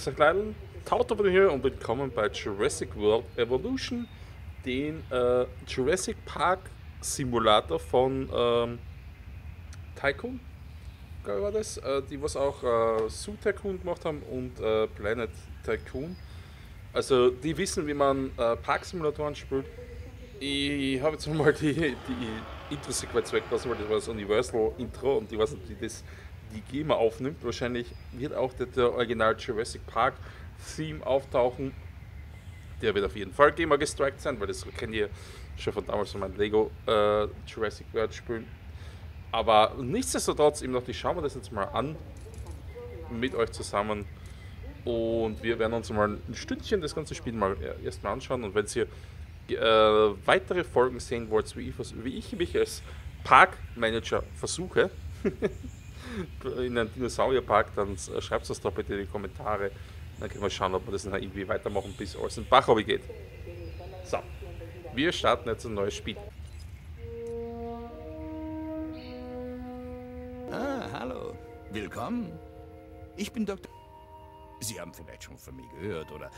grüß euch Leute, Tautober hier und willkommen bei Jurassic World Evolution, den äh, Jurassic Park Simulator von ähm, Tycoon, glaube war das, äh, die was auch äh, Zoo Tycoon gemacht haben und äh, Planet Tycoon. Also die wissen, wie man äh, Park-Simulatoren spielt. Ich habe jetzt mal die, die Intro-Sequenz weggelassen, weil das war das Universal-Intro und ich weiß nicht, wie das die GEMA aufnimmt. Wahrscheinlich wird auch der, der Original Jurassic Park Theme auftauchen. Der wird auf jeden Fall GEMA gestrikt sein, weil das kennt ihr schon von damals von meinem Lego äh, Jurassic World Spielen. Aber nichtsdestotrotz, eben noch, die schauen wir das jetzt mal an mit euch zusammen. Und wir werden uns mal ein Stündchen das ganze Spiel mal erstmal anschauen. Und wenn ihr äh, weitere Folgen sehen wollt, wie ich, wie ich mich als Parkmanager versuche, in einem Dinosaurierpark, dann schreibt es doch bitte in die Kommentare. Dann können wir schauen, ob wir das noch irgendwie weitermachen, bis alles in Bach geht. So, wir starten jetzt ein neues Spiel. Ah, hallo. Willkommen. Ich bin Dr. Sie haben vielleicht schon von mir gehört oder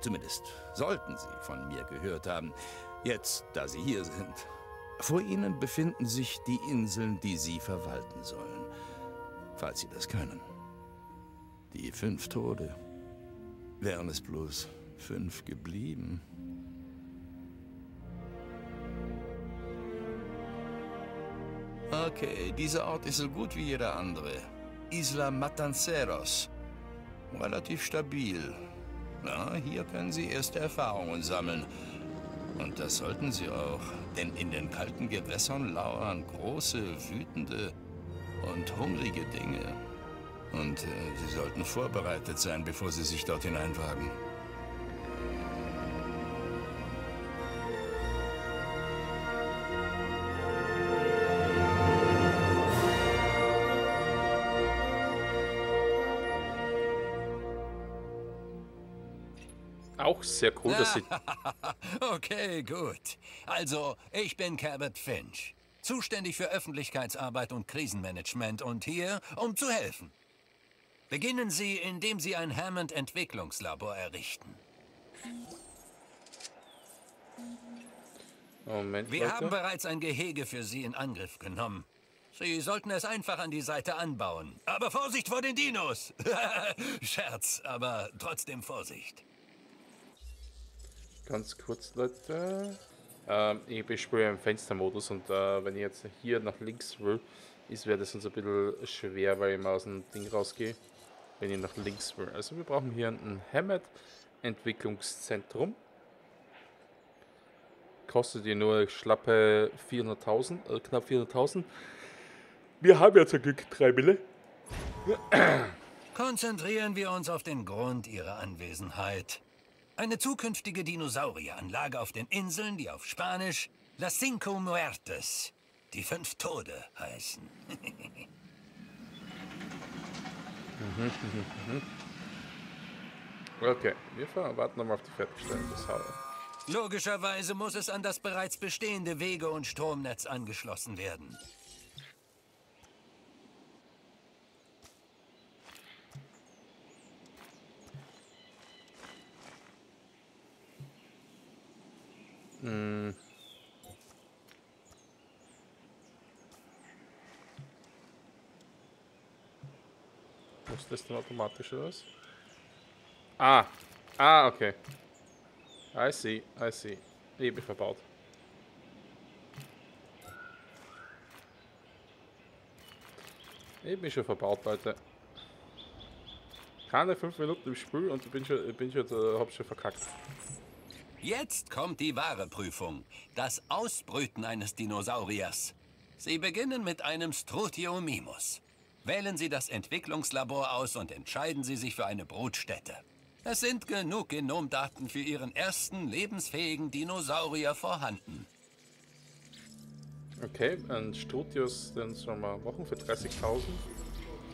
zumindest sollten Sie von mir gehört haben. Jetzt, da Sie hier sind. Vor Ihnen befinden sich die Inseln, die Sie verwalten sollen falls Sie das können. Die fünf Tode. Wären es bloß fünf geblieben. Okay, dieser Ort ist so gut wie jeder andere. Isla Matanceros. Relativ stabil. Na, hier können Sie erste Erfahrungen sammeln. Und das sollten Sie auch. Denn in den kalten Gewässern lauern große, wütende, und hungrige Dinge. Und äh, Sie sollten vorbereitet sein, bevor Sie sich dort hineinwagen. Auch sehr cool, dass Sie... okay, gut. Also, ich bin Cabot Finch. Zuständig für Öffentlichkeitsarbeit und Krisenmanagement und hier, um zu helfen. Beginnen Sie, indem Sie ein Hammond-Entwicklungslabor errichten. Moment, Wir Leute. haben bereits ein Gehege für Sie in Angriff genommen. Sie sollten es einfach an die Seite anbauen. Aber Vorsicht vor den Dinos! Scherz, aber trotzdem Vorsicht. Ganz kurz, Leute. Ähm, ich bespiele im Fenstermodus und äh, wenn ich jetzt hier nach links will, ist wäre das uns ein bisschen schwer, weil ich mal aus dem Ding rausgehe, wenn ich nach links will. Also wir brauchen hier ein Hammett Entwicklungszentrum. Kostet ihr nur schlappe 400.000, äh, knapp 400.000. Wir haben ja zum Glück 3 Mille. Konzentrieren wir uns auf den Grund Ihrer Anwesenheit. Eine zukünftige Dinosaurieranlage auf den Inseln, die auf Spanisch Las Cinco Muertes, die fünf Tode heißen. okay, wir warten nochmal auf die Fertigstellung des Hauses. Logischerweise muss es an das bereits bestehende Wege- und Stromnetz angeschlossen werden. Hm. Muss das dann automatisch was? Ah. Ah, okay. I see, I see. Ich bin verbaut. Ich bin schon verbaut, Leute. Keine fünf Minuten im Spiel und ich bin schon, ich bin schon, äh, hab schon verkackt. Jetzt kommt die wahre Prüfung. Das Ausbrüten eines Dinosauriers. Sie beginnen mit einem Strutiomimus. Wählen Sie das Entwicklungslabor aus und entscheiden Sie sich für eine Brutstätte. Es sind genug Genomdaten für Ihren ersten lebensfähigen Dinosaurier vorhanden. Okay, ein Strutius, den sollen wir machen für 30.000.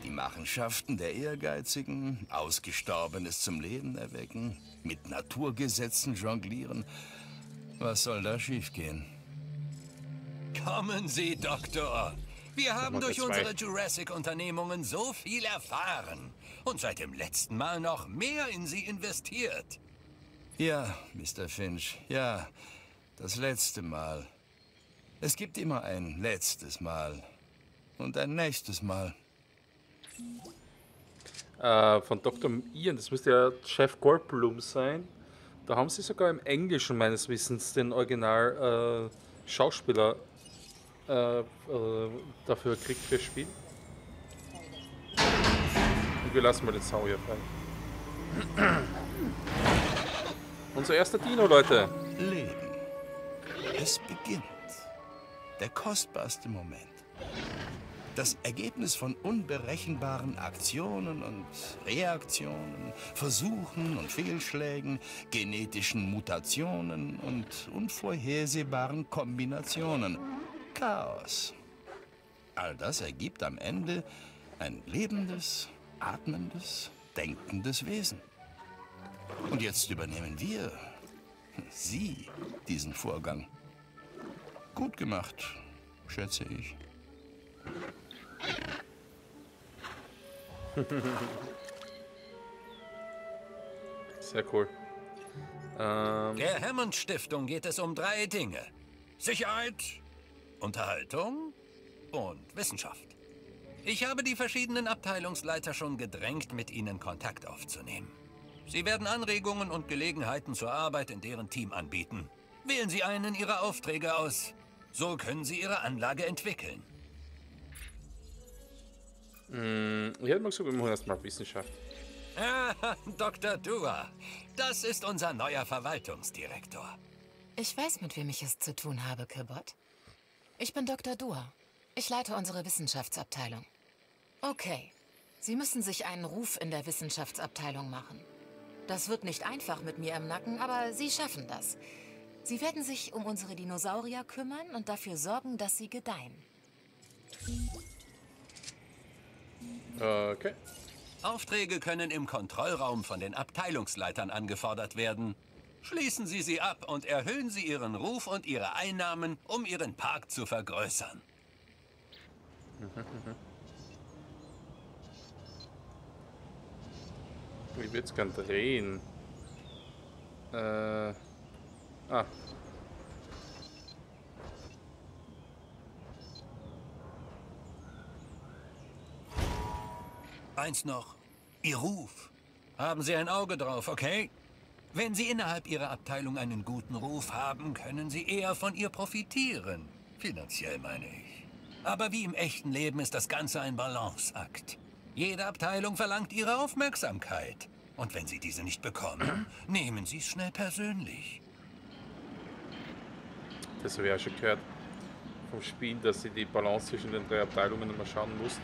Die Machenschaften der Ehrgeizigen, Ausgestorbenes zum Leben erwecken, mit Naturgesetzen jonglieren. Was soll da schiefgehen? Kommen Sie, Doktor. Wir haben durch unsere Jurassic-Unternehmungen so viel erfahren und seit dem letzten Mal noch mehr in sie investiert. Ja, Mr. Finch, ja, das letzte Mal. Es gibt immer ein letztes Mal und ein nächstes Mal. Äh, von Dr. Ian, das müsste ja Jeff Goldblum sein. Da haben sie sogar im Englischen meines Wissens den Original äh, Schauspieler äh, äh, dafür kriegt für Spiel. Und wir lassen mal den Sau hier frei. Unser erster Dino, Leute. Leben. Es beginnt. Der kostbarste Moment. Das Ergebnis von unberechenbaren Aktionen und Reaktionen, Versuchen und Fehlschlägen, genetischen Mutationen und unvorhersehbaren Kombinationen. Chaos. All das ergibt am Ende ein lebendes, atmendes, denkendes Wesen. Und jetzt übernehmen wir, Sie, diesen Vorgang. Gut gemacht, schätze ich. Sehr cool. Ähm Der Hammond Stiftung geht es um drei Dinge. Sicherheit, Unterhaltung und Wissenschaft. Ich habe die verschiedenen Abteilungsleiter schon gedrängt, mit Ihnen Kontakt aufzunehmen. Sie werden Anregungen und Gelegenheiten zur Arbeit in deren Team anbieten. Wählen Sie einen Ihrer Aufträge aus. So können Sie Ihre Anlage entwickeln. Hm, ich hätte mal gesagt, wir machen erstmal Wissenschaft. Ah, Dr. Dua, das ist unser neuer Verwaltungsdirektor. Ich weiß, mit wem ich es zu tun habe, Kirbot. Ich bin Dr. Dua. Ich leite unsere Wissenschaftsabteilung. Okay. Sie müssen sich einen Ruf in der Wissenschaftsabteilung machen. Das wird nicht einfach mit mir im Nacken, aber Sie schaffen das. Sie werden sich um unsere Dinosaurier kümmern und dafür sorgen, dass sie gedeihen. Okay. Aufträge können im Kontrollraum von den Abteilungsleitern angefordert werden. Schließen Sie sie ab und erhöhen Sie Ihren Ruf und Ihre Einnahmen, um Ihren Park zu vergrößern. Ich würde es gern drehen. Äh. Ah. Eins noch. Ihr Ruf. Haben Sie ein Auge drauf, okay? Wenn Sie innerhalb Ihrer Abteilung einen guten Ruf haben, können Sie eher von ihr profitieren. Finanziell meine ich. Aber wie im echten Leben ist das Ganze ein Balanceakt. Jede Abteilung verlangt Ihre Aufmerksamkeit. Und wenn Sie diese nicht bekommen, nehmen Sie es schnell persönlich. Das habe ich auch schon gehört vom Spiel, dass sie die Balance zwischen den drei Abteilungen immer schauen muss.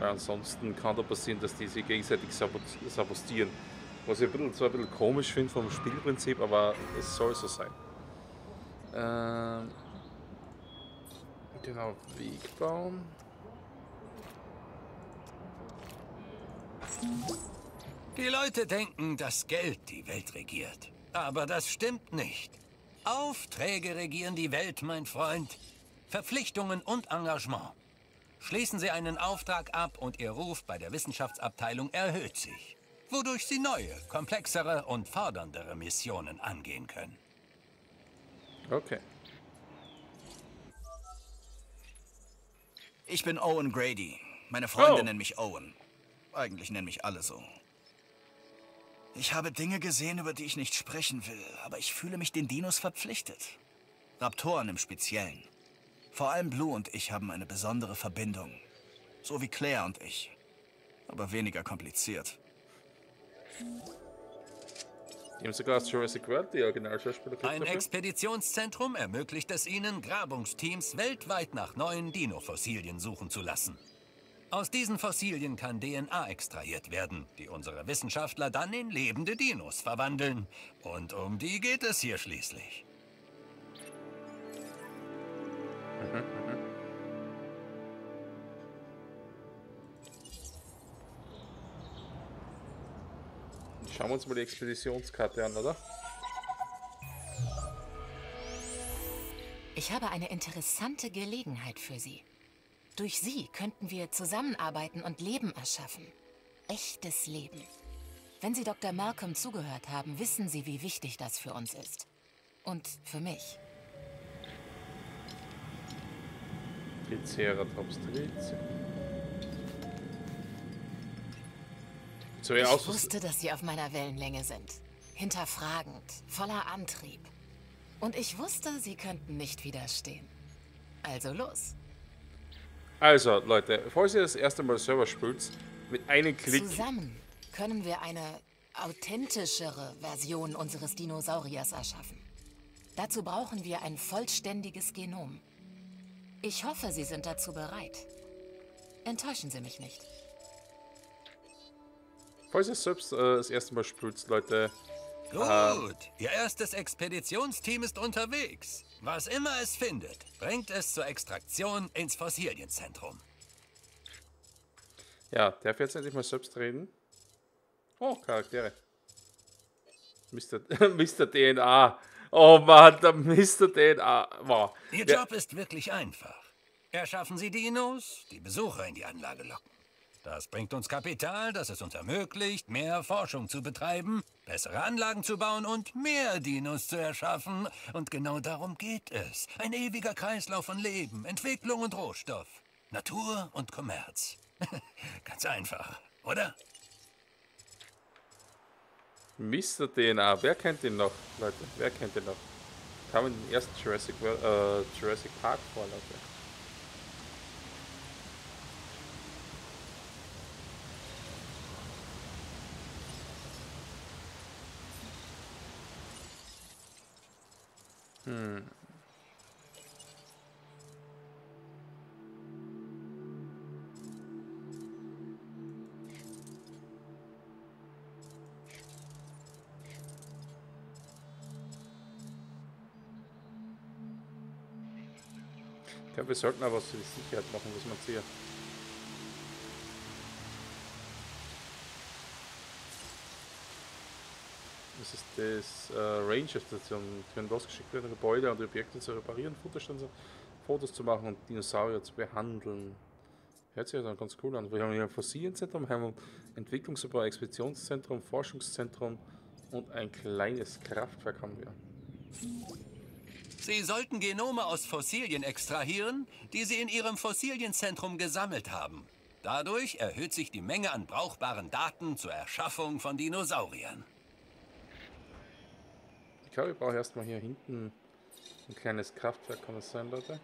Weil ansonsten kann da passieren, dass die sich gegenseitig sabotieren. Was ich ein bisschen, zwar ein bisschen komisch finde vom Spielprinzip, aber es soll so sein. Ähm, genau, Weg bauen. Die Leute denken, dass Geld die Welt regiert. Aber das stimmt nicht. Aufträge regieren die Welt, mein Freund. Verpflichtungen und Engagement. Schließen Sie einen Auftrag ab und Ihr Ruf bei der Wissenschaftsabteilung erhöht sich, wodurch Sie neue, komplexere und forderndere Missionen angehen können. Okay. Ich bin Owen Grady. Meine Freunde Oh. nennen mich Owen. Eigentlich nennen mich alle so. Ich habe Dinge gesehen, über die ich nicht sprechen will, aber ich fühle mich den Dinos verpflichtet. Raptoren im Speziellen. Vor allem Blue und ich haben eine besondere Verbindung. So wie Claire und ich. Aber weniger kompliziert. Ein. Expeditionszentrum ermöglicht es Ihnen, Grabungsteams weltweit nach neuen Dino-Fossilien suchen zu lassen. Aus diesen Fossilien kann DNA extrahiert werden, die unsere Wissenschaftler dann in lebende Dinos verwandeln. Und um die geht es hier schließlich. Schauen wir uns mal die Expeditionskarte an, oder? Ich habe eine interessante Gelegenheit für Sie. Durch sie könnten wir zusammenarbeiten und Leben erschaffen. Echtes Leben. Wenn Sie Dr. Malcolm zugehört haben, wissen Sie, wie wichtig das für uns ist. Und für mich. Triceratops Triceratops. So, Ich ja, aus wusste, dass Sie auf meiner Wellenlänge sind. Hinterfragend, voller Antrieb. Und ich wusste, Sie könnten nicht widerstehen. Also los. Also, Leute, falls ihr das erste Mal Server spielt, mit einem Klick. Zusammen können wir eine authentischere Version unseres Dinosauriers erschaffen. Dazu brauchen wir ein vollständiges Genom. Ich hoffe, Sie sind dazu bereit. Enttäuschen Sie mich nicht. Falls ihr selbst äh, das erste Mal spielt, Leute, Gut, Ihr erstes Expeditionsteam ist unterwegs. Was immer es findet, bringt es zur Extraktion ins Fossilienzentrum. ja, darf ich jetzt endlich mal selbst reden? Oh, Charaktere. Mr. Mr. DNA. Oh Mann, der Mr. DNA. Wow. Ihr Ja, Job ist wirklich einfach. Erschaffen Sie Dinos, die Besucher in die Anlage locken. Das bringt uns Kapital, das es uns ermöglicht, mehr Forschung zu betreiben, bessere Anlagen zu bauen und mehr Dinos zu erschaffen. Und genau darum geht es. Ein ewiger Kreislauf von Leben, Entwicklung und Rohstoff. Natur und Kommerz. Ganz einfach, oder? Mr. DNA. Wer kennt den noch, Leute? Wer kennt den noch? Kam in den ersten Jurassic, World- äh, Jurassic Park vor, Leute. Ich glaube, wir sollten aber was für die Sicherheit machen, was man sieht. Das ist das äh, Ranger-Station. Werden losgeschickt werden, Gebäude und Objekte zu reparieren, Fotos zu machen und Dinosaurier zu behandeln. Hört sich ja dann ganz cool an. Wir haben hier ein Fossilienzentrum, haben ein Entwicklungslabor, Expeditionszentrum, Forschungszentrum und ein kleines Kraftwerk haben wir. Sie sollten Genome aus Fossilien extrahieren, die Sie in Ihrem Fossilienzentrum gesammelt haben. Dadurch erhöht sich die Menge an brauchbaren Daten zur Erschaffung von Dinosauriern. Ich glaube, ich brauche erstmal hier hinten ein kleines Kraftwerk, kann das sein, Leute?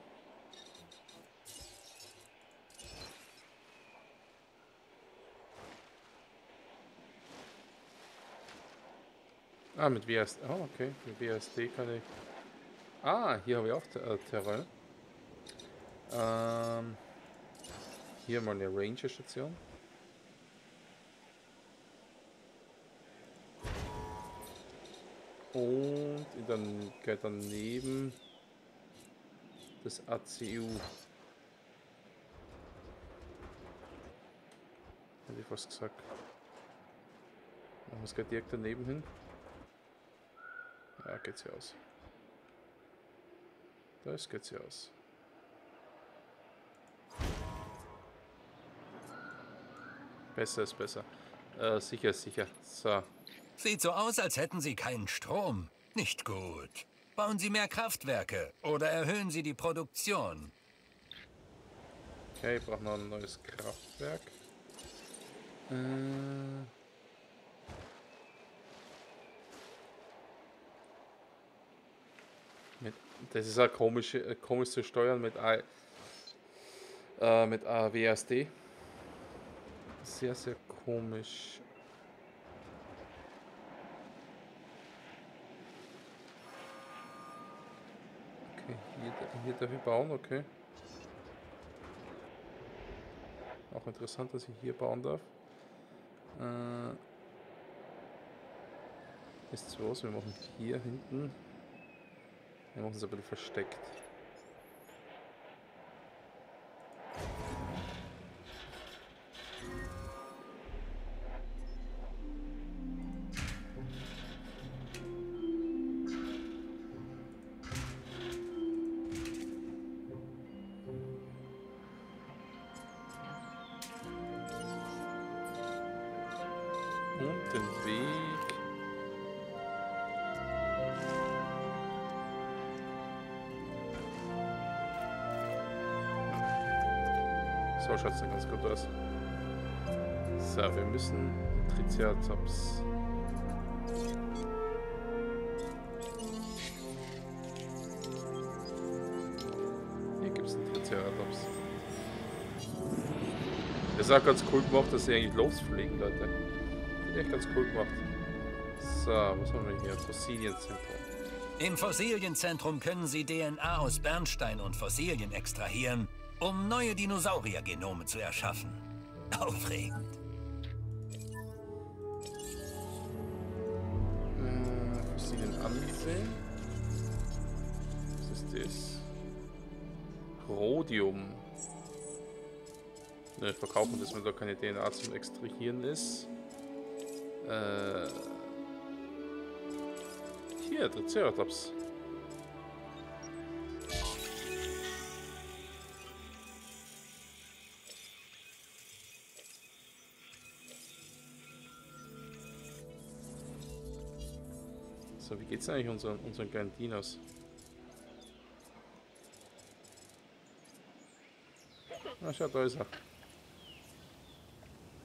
Ah, mit WSD. Oh, okay. Mit WSD kann ich. Ah, hier habe ich auch äh, Terrain. Ähm, hier mal eine Ranger-Station. Und dann geht daneben das ACU. Hätte ich fast gesagt. Und es geht direkt daneben hin. Ja, geht's hier aus. Das geht's hier aus. Besser ist besser. Äh, sicher ist sicher. So. Sieht so aus, als hätten Sie keinen Strom. Nicht gut. Bauen Sie mehr Kraftwerke oder erhöhen Sie die Produktion. Okay, ich brauche noch ein neues Kraftwerk. Äh. Mit, das ist ja komisch, äh, komisch zu steuern mit, äh, mit WASD. Sehr, sehr komisch. Okay, hier, hier darf ich bauen, okay. Auch interessant, dass ich hier bauen darf. Äh, ist so wir machen hier hinten. Wir machen es ein bisschen versteckt. Dann ganz gut aus. So, wir müssen Triceratops. Hier gibt es einen Triceratops. Das ist auch ganz cool gemacht, dass sie eigentlich losfliegen, Leute. Finde echt ganz cool gemacht. So, was haben wir hier? Fossilienzentrum. Im Fossilienzentrum können Sie DNA aus Bernstein und Fossilien extrahieren, um neue Dinosauriergenome zu erschaffen. Aufregend. Äh, Fossilien ansehen. Was ist das? Rhodium. Ne, verkaufen das, wenn da keine DNA zum Extrahieren ist. Äh. Hier, Triceratops. So, wie geht's eigentlich unseren, unseren kleinen Dinos? Na, schau, da ist er.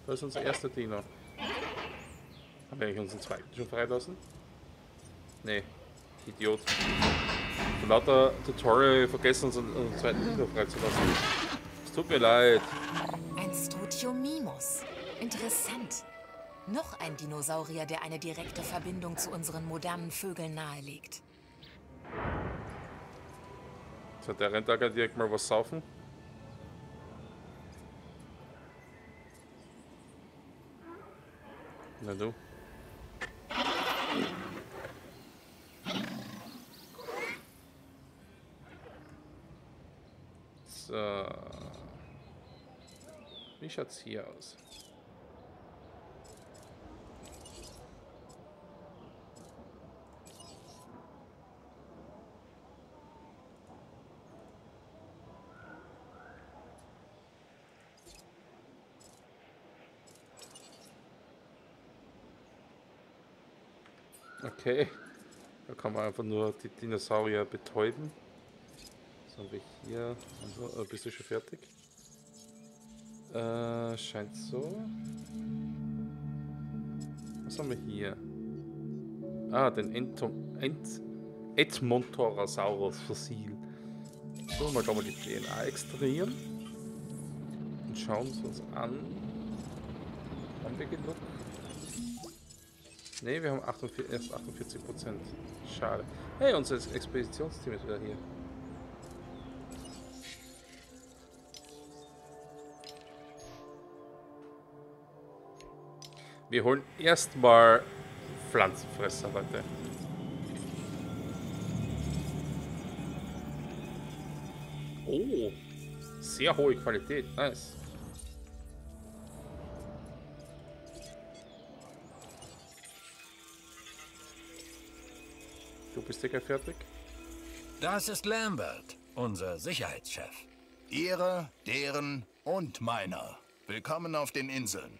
Da ist unser erster Dino. Haben wir eigentlich unseren zweiten schon freilassen? Nee, Idiot. Von lauter Tutorial vergessen, unseren, unseren zweiten Dino freizulassen. Es tut mir leid. Ein Strutiomimus. Interessant. Noch ein Dinosaurier, der eine direkte Verbindung zu unseren modernen Vögeln nahelegt. So, der gleich direkt mal was saufen. Na du. So. Wie schaut's hier aus? Okay. Da kann man einfach nur die Dinosaurier betäuben. Was haben wir hier? Also, äh, bist du schon fertig? Äh, scheint so. Was haben wir hier? Ah, den Entom Ent Edmontorasaurus Fossil. So, mal schauen wir die DNA extrahieren. Und schauen uns an. Haben wir genug? Ne, wir haben 48, erst 48 Prozent. Schade. Hey, unser Expeditionsteam ist wieder hier. Wir holen erstmal Pflanzenfresser, Leute. Oh, sehr hohe Qualität. Nice. Dicker fertig? Das ist Lambert, unser Sicherheitschef. Ihre, deren und meiner. Willkommen auf den Inseln.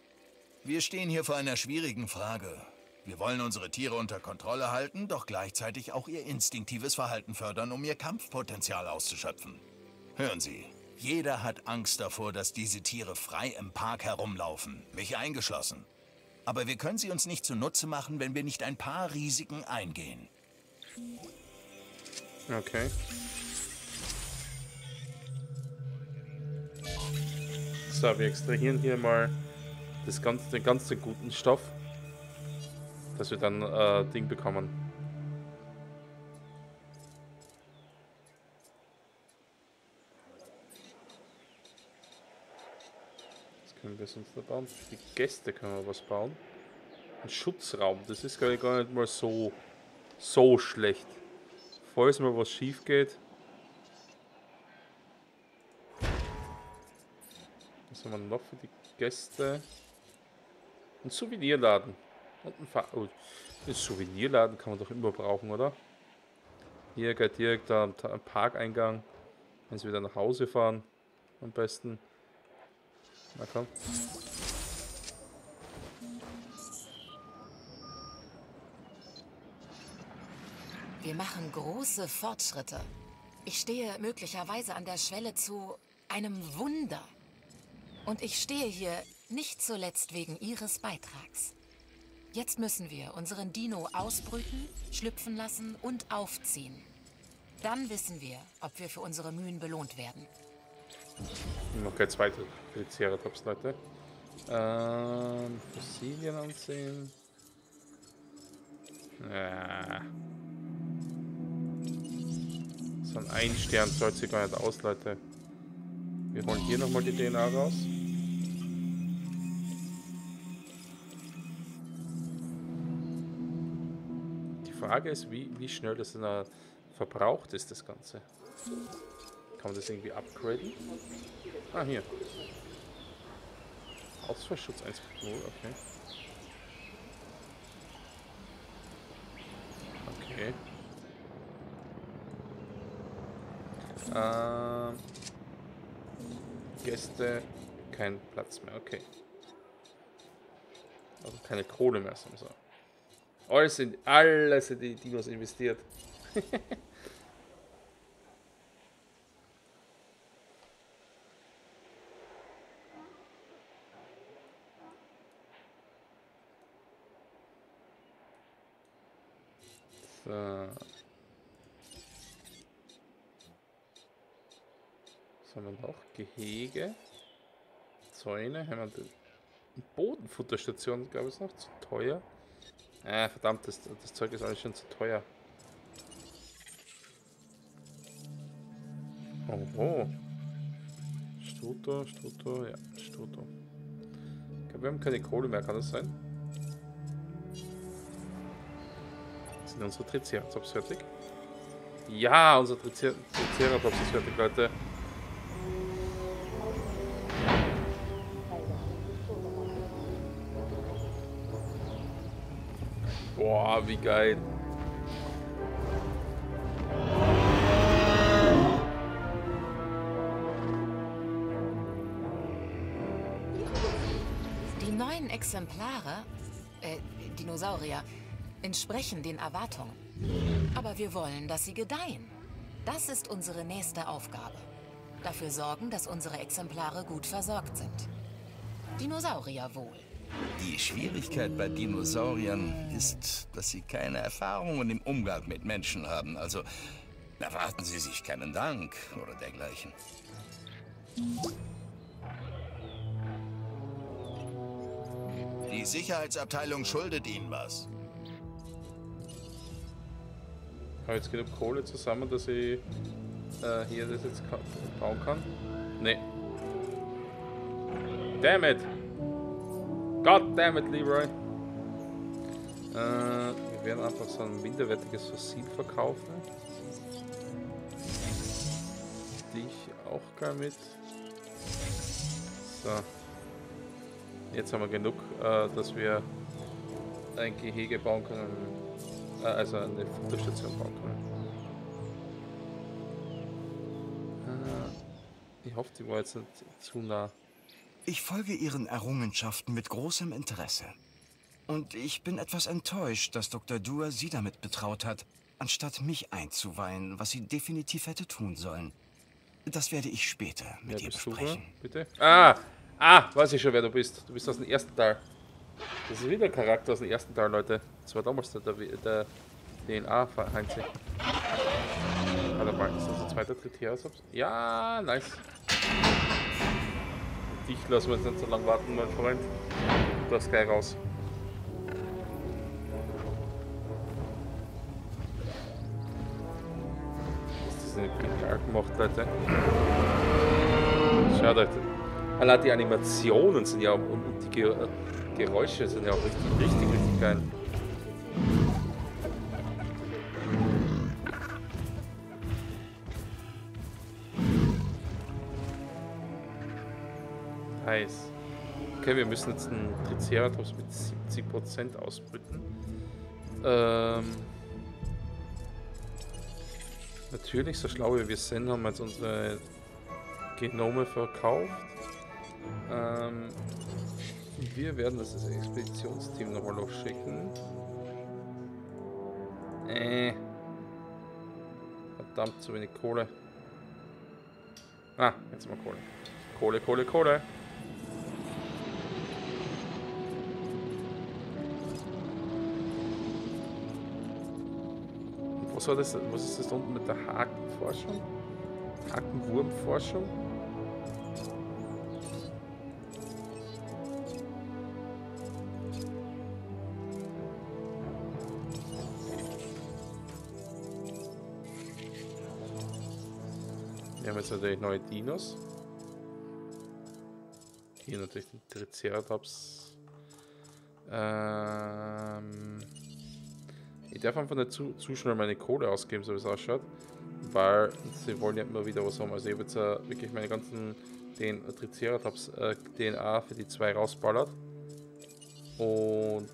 Wir stehen hier vor einer schwierigen Frage. Wir wollen unsere Tiere unter Kontrolle halten, doch gleichzeitig auch ihr instinktives Verhalten fördern, um ihr Kampfpotenzial auszuschöpfen. Hören Sie, jeder hat Angst davor, dass diese Tiere frei im Park herumlaufen, mich eingeschlossen. Aber wir können sie uns nicht zunutze machen, wenn wir nicht ein paar Risiken eingehen. Okay. So, wir extrahieren hier mal das ganze, den ganzen guten Stoff, dass wir dann äh, Ding bekommen. Was können wir sonst noch bauen? Für die Gäste können wir was bauen. Ein Schutzraum, das ist gar nicht mal so, so schlecht. Falls mal was schief geht. Was haben wir noch für die Gäste? Ein Souvenirladen. Und ein Fahr oh, ein Souvenirladen kann man doch immer brauchen, oder? Hier geht direkt am Parkeingang. Wenn sie wieder nach Hause fahren. Am besten. Na komm. Wir machen große Fortschritte. Ich stehe möglicherweise an der Schwelle zu einem Wunder. Und ich stehe hier nicht zuletzt wegen Ihres Beitrags. Jetzt müssen wir unseren Dino ausbrüten, schlüpfen lassen und aufziehen. Dann wissen wir, ob wir für unsere Mühen belohnt werden. Noch kein zweiter Triceratops, Leute. Ähm, Fossilien ansehen. Ja. So ein Ein-Stern zahlt sich gar nicht aus, Leute. Wir holen hier nochmal die DNA raus. Die Frage ist, wie, wie schnell das dann verbraucht ist, das Ganze. Kann man das irgendwie upgraden? Ah, hier. Ausfallschutz 1.0, okay. Okay. Ähm, Gäste, kein Platz mehr, okay. Also keine Kohle mehr, so. Alles in, alles in die Dinos investiert. Gehege. Zäune. Haben wir Bodenfutterstation, glaube ich, noch zu teuer. Äh, verdammt, das, das Zeug ist alles schon zu teuer. Oh, Stuto, Stuto, ja, Stuto. Ich glaube, wir haben keine Kohle mehr, kann das sein? Sind unsere Triceratops fertig? Ja, unser Tricer Triceratops ist fertig, Leute. Wie geil. Die neuen Exemplare, äh, Dinosaurier, entsprechen den Erwartungen. Aber wir wollen, dass sie gedeihen. Das ist unsere nächste Aufgabe. Dafür sorgen, dass unsere Exemplare gut versorgt sind. Dinosaurier wohl. Die Schwierigkeit bei Dinosauriern ist, dass sie keine Erfahrungen im Umgang mit Menschen haben. Also erwarten sie sich keinen Dank oder dergleichen. Die Sicherheitsabteilung schuldet Ihnen was. Habe jetzt genug Kohle zusammen, dass ich äh, hier das jetzt bauen kann? Nee. Damn it! God damn it, Leroy! Äh, wir werden einfach so ein minderwertiges Fossil verkaufen. Dich auch gar mit. So. Jetzt haben wir genug, äh, dass wir ein Gehege bauen können. Äh, also eine Futterstation bauen können. Äh, ich hoffe, die war jetzt nicht zu nah. Ich folge Ihren Errungenschaften mit großem Interesse. Und ich bin etwas enttäuscht, dass Dr. Dua Sie damit betraut hat, anstatt mich einzuweihen, was sie definitiv hätte tun sollen. Das werde ich später mit Ja, ihr besprechen. Bitte? Ah! Ah! Weiß ich schon, wer du bist. Du bist aus dem ersten Teil. Das ist wieder ein Charakter aus dem ersten Teil, Leute. Das war damals der, der, der DNA-Heinze. Warte mal, ist das ein zweiter Triceratops? Ja, nice. Dich lassen wir jetzt nicht so lange warten, mein Freund. Du hast gleich raus. Das ist nicht genial gemacht, Leute. Schaut euch. Allein die Animationen sind ja und, die äh, Geräusche sind ja auch richtig, richtig, richtig geil. Okay, wir müssen jetzt einen Triceratops mit 70% ausbrüten. Ähm, natürlich, so schlau wie wir sind, haben wir jetzt unsere Genome verkauft. Ähm, wir werden das Expeditionsteam nochmal losschicken. Äh, Verdammt, zu wenig Kohle. Ah, jetzt mal Kohle. Kohle, Kohle, Kohle. Was war das? Was ist das da unten mit der Hakenforschung? Hakenwurmforschung? Wir haben jetzt natürlich neue Dinos. Hier natürlich den Triceratops. Ähm ich darf einfach nicht zu, zu schnell meine Kohle ausgeben, so wie es ausschaut. Weil sie wollen ja immer wieder was haben. Also ich habe jetzt äh, wirklich meine ganzen den Triceratops äh, DNA für die zwei rausballert. Und.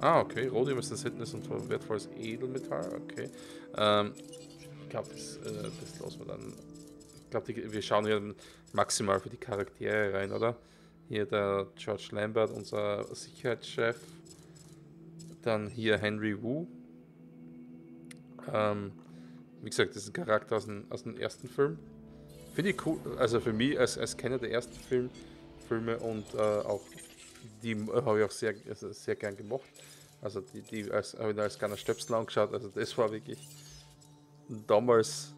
Ah, okay. Rhodium ist das seltenes und wertvolles Edelmetall. Okay. Ähm, ich glaube, das, äh, das lassen wir dann. Ich glaube, wir schauen hier maximal für die Charaktere rein, oder? Hier der George Lambert, unser Sicherheitschef. Dann hier Henry Wu. Ähm, wie gesagt, das ist ein Charakter aus dem, aus dem ersten Film. Finde ich cool, also für mich als, als Kenner der ersten Film, Filme und äh, auch die habe ich auch sehr, also sehr gern gemacht. Also die, die als, habe ich als kleiner Stöpsel angeschaut, also das war wirklich damals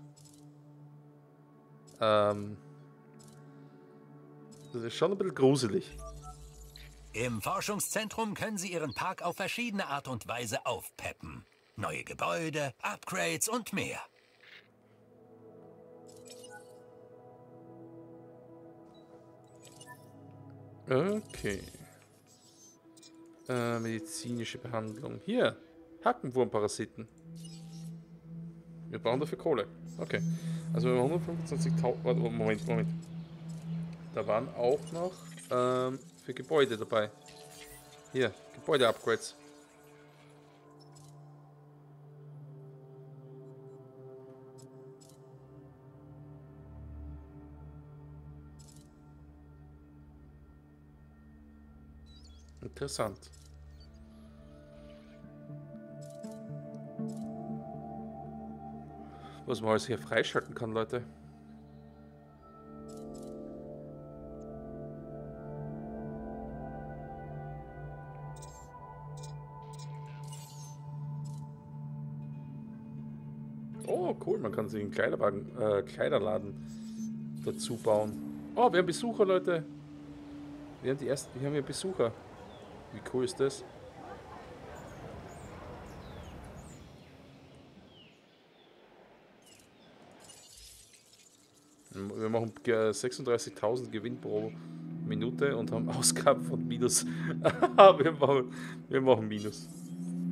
ähm, das ist schon ein bisschen gruselig. Im Forschungszentrum können Sie Ihren Park auf verschiedene Art und Weise aufpeppen. Neue Gebäude, Upgrades und mehr. Okay. Äh, medizinische Behandlung. Hier. Hackenwurmparasiten. Wir brauchen dafür Kohle. Okay. Also wir haben 125.000. Moment, Moment. Da waren auch noch ähm, für Gebäude dabei. Hier, Gebäude-Upgrades. Interessant. Was man alles hier freischalten kann, Leute. Cool, man kann sich einen Kleiderwagen, äh, Kleiderladen dazu bauen. Oh, wir haben Besucher, Leute. Wir haben die ersten, wir haben hier Besucher. Wie cool ist das? Wir machen 36.000 Gewinn pro Minute und haben Ausgaben von Minus. wir, machen, wir machen Minus.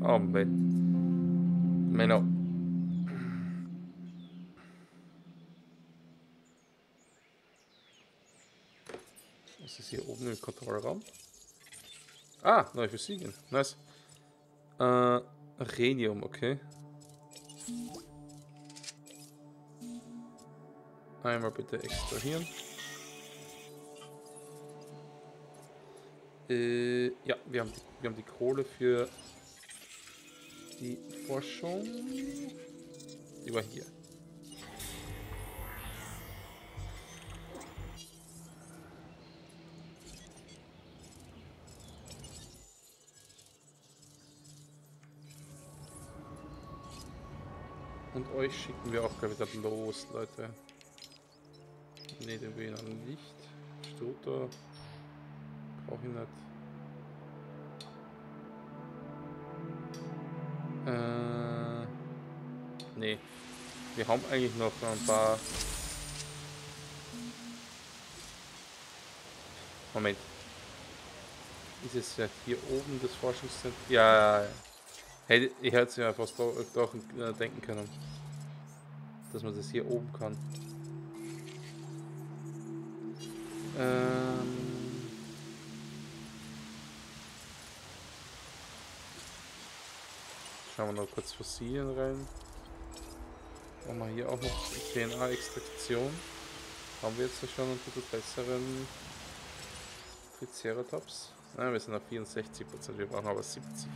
Oh Mann. Männer. Was ist hier oben im Kontrollraum? Ah, neue Physiken. Nice. Äh, Rhenium, okay. Einmal bitte extrahieren. Äh, ja, wir haben, die, wir haben die Kohle für die Forschung. Die war hier. Euch schicken wir auch wieder los, Leute. Ne, den will ich nicht. Stoter. Brauche ich nicht. Äh. Ne. Wir haben eigentlich noch ein paar. Moment. Ist es ja hier oben das Forschungszentrum? Ja, Hey, ich hätte es ja fast äh, denken können, dass man das hier oben kann. Ähm Schauen wir noch kurz Fossilien rein. Machen wir hier auch noch DNA-Extraktion. Haben wir jetzt schon einen bisschen besseren Triceratops? Nein, wir sind auf 64%, wir brauchen aber 70.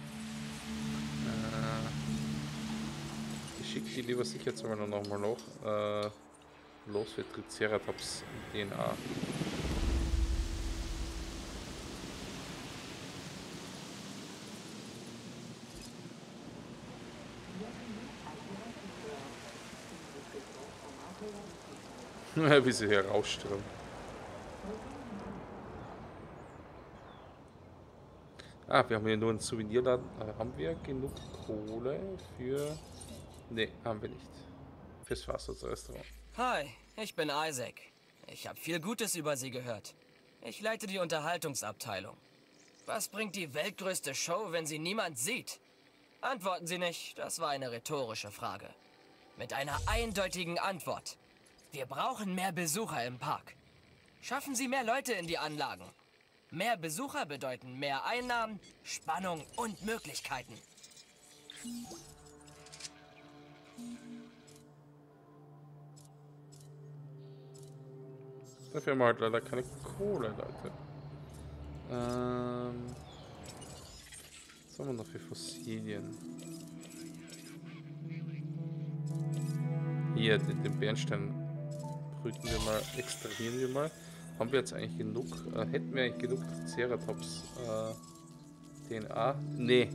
die lieber sicher jetzt mal noch mal noch. Äh, los für Triceratops DNA. Wie sie hier rausströmen. Ah, wir haben hier nur einen Souvenirladen. Aber haben wir genug Kohle für... Ne, haben wir nicht. Fürs Fastfood-Restaurant. Hi, ich bin Isaac. Ich habe viel Gutes über Sie gehört. Ich leite die Unterhaltungsabteilung. Was bringt die weltgrößte Show, wenn sie niemand sieht? Antworten Sie nicht, das war eine rhetorische Frage. Mit einer eindeutigen Antwort. Wir brauchen mehr Besucher im Park. Schaffen Sie mehr Leute in die Anlagen. Mehr Besucher bedeuten mehr Einnahmen, Spannung und Möglichkeiten. Dafür haben wir halt leider keine Kohle, Leute. Ähm, was haben wir noch für Fossilien? Hier, den, den Bernstein brüten wir mal, extrahieren wir mal. Haben wir jetzt eigentlich genug, äh, hätten wir eigentlich genug Triceratops äh, DNA? Nee.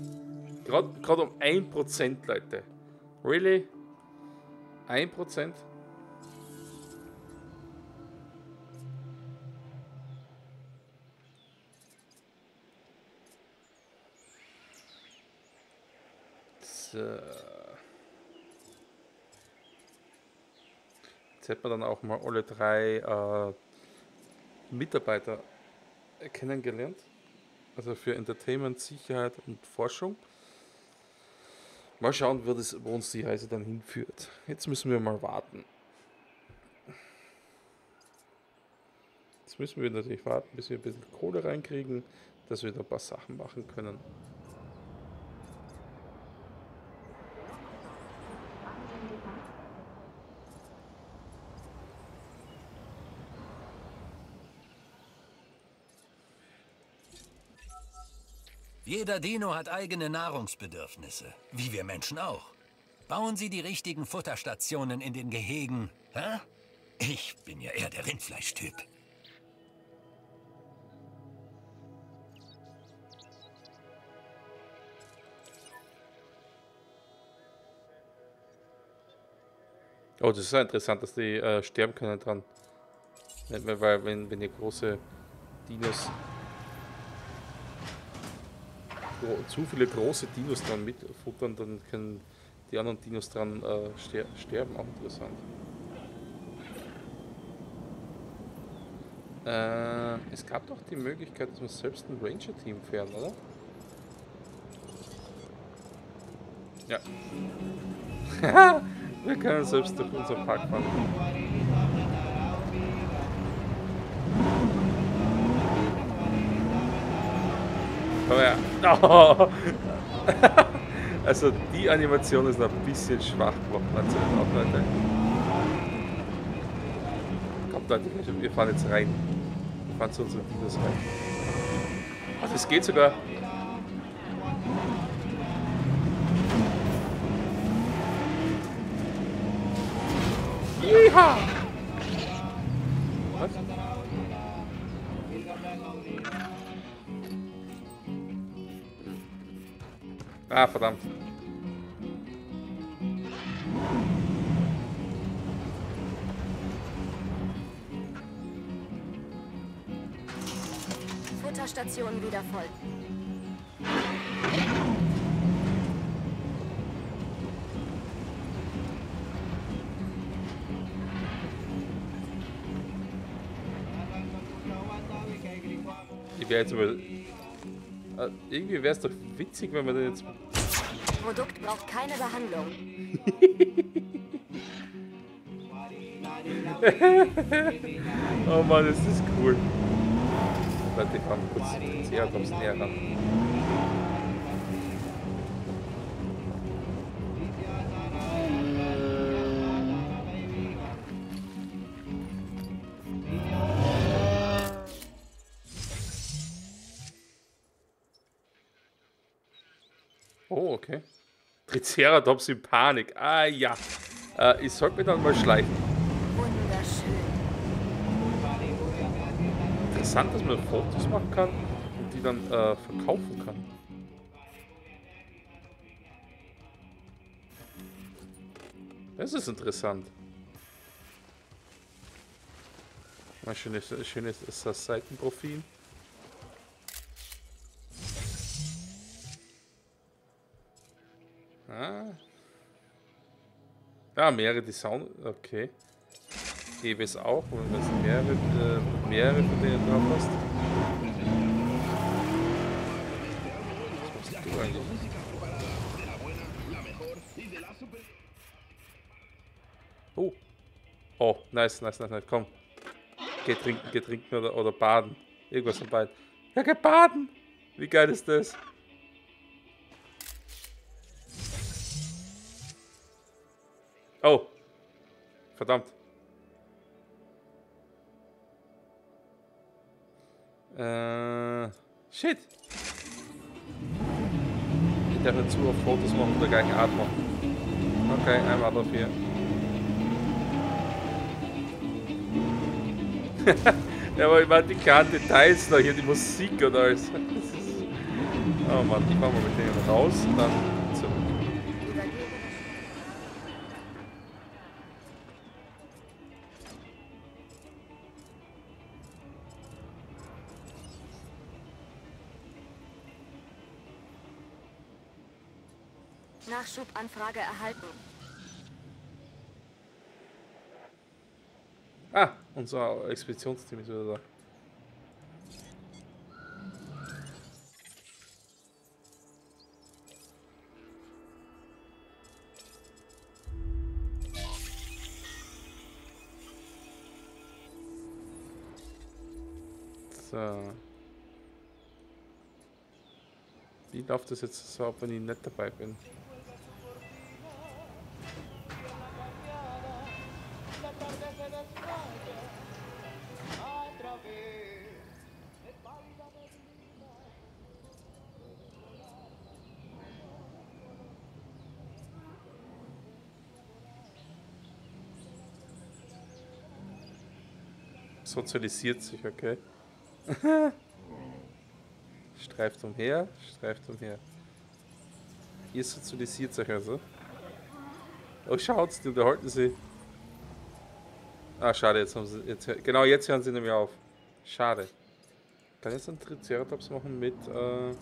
Gerade um 1%, Leute. Really? 1%? So. Jetzt hätten wir dann auch mal alle drei äh, Mitarbeiter kennengelernt. Also für Entertainment, Sicherheit und Forschung. Mal schauen, wo, das, wo uns die Reise dann hinführt. Jetzt müssen wir mal warten. Jetzt müssen wir natürlich warten, bis wir ein bisschen Kohle reinkriegen, dass wir da ein paar Sachen machen können. Jeder Dino hat eigene Nahrungsbedürfnisse, wie wir Menschen auch. Bauen Sie die richtigen Futterstationen in den Gehegen, hä? Ich bin ja eher der Rindfleischtyp. Oh, das ist ja interessant, dass die äh, sterben können dran. Weil, wenn, wenn ihr große Dinos zu viele große Dinos dran mitfuttern, dann können die anderen Dinos dran äh, ster sterben. Auch interessant. Äh, es gab doch die Möglichkeit, dass wir selbst ein Ranger-Team fähren, oder? Ja. wir können selbst durch unser Park fahren. Aber ja. Oh. Also die Animation ist noch ein bisschen schwach gemacht, auch Leute. Kommt Leute, wir fahren jetzt rein. Wir fahren zu unseren Dinos rein. Also es geht sogar. Ah, verdammt. Futterstation wieder voll. Ich wäre jetzt über. Äh, irgendwie wäre es doch witzig, wenn wir den jetzt. Produkt braucht keine Behandlung. oh Mann, das ist cool. Warte, ich fahren kurz näher, kommst näher ran. Triceratops in Panik. Ah ja. Äh, ich sollte mich dann mal schleichen. Wunderschön. Interessant, dass man Fotos machen kann und die dann äh, verkaufen kann. Das ist interessant. Ein schönes, schönes ist das Seitenprofil. Ja, mehrere die Sound. Okay. Gebe es auch, wenn du mehrere, äh, mehrere von denen drauf hast. Oh. Oh, nice, nice, nice, nice. Komm. Geh trinken, geh trinken oder, oder baden. Irgendwas von beiden. Ja, geh baden! Wie geil ist das? Oh. Verdammt. Äh. Shit. Ich darf nicht zu oft Fotos machen und der gleichen Art machen. Okay, einmal drauf hier. ja, aber ich meine die kleinen Details da hier, die Musik und alles. Oh Mann, ich mach mal mit denen raus und dann Nachschubanfrage erhalten. Ah, unser Expeditionsteam ist wieder da. So. Wie läuft das jetzt so ab, wenn ich nicht dabei bin? Sozialisiert sich, okay. streift umher, streift umher. Ihr sozialisiert sich also. Oh, schaut's, die unterhalten sie. Ah, schade, jetzt haben sie. Jetzt, genau, jetzt hören sie nämlich auf. Schade. Kann ich jetzt einen Triceratops machen mit. Äh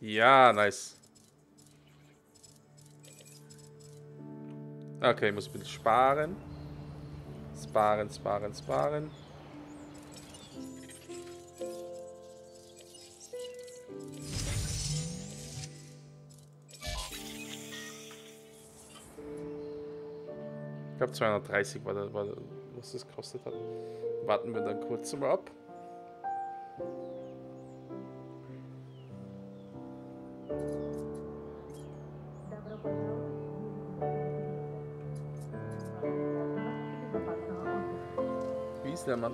ja, nice. Okay, ich muss ein bisschen sparen. Sparen, sparen, sparen. Ich glaube 230 war, der, war der, was das gekostet hat. Warten wir dann kurz mal ab.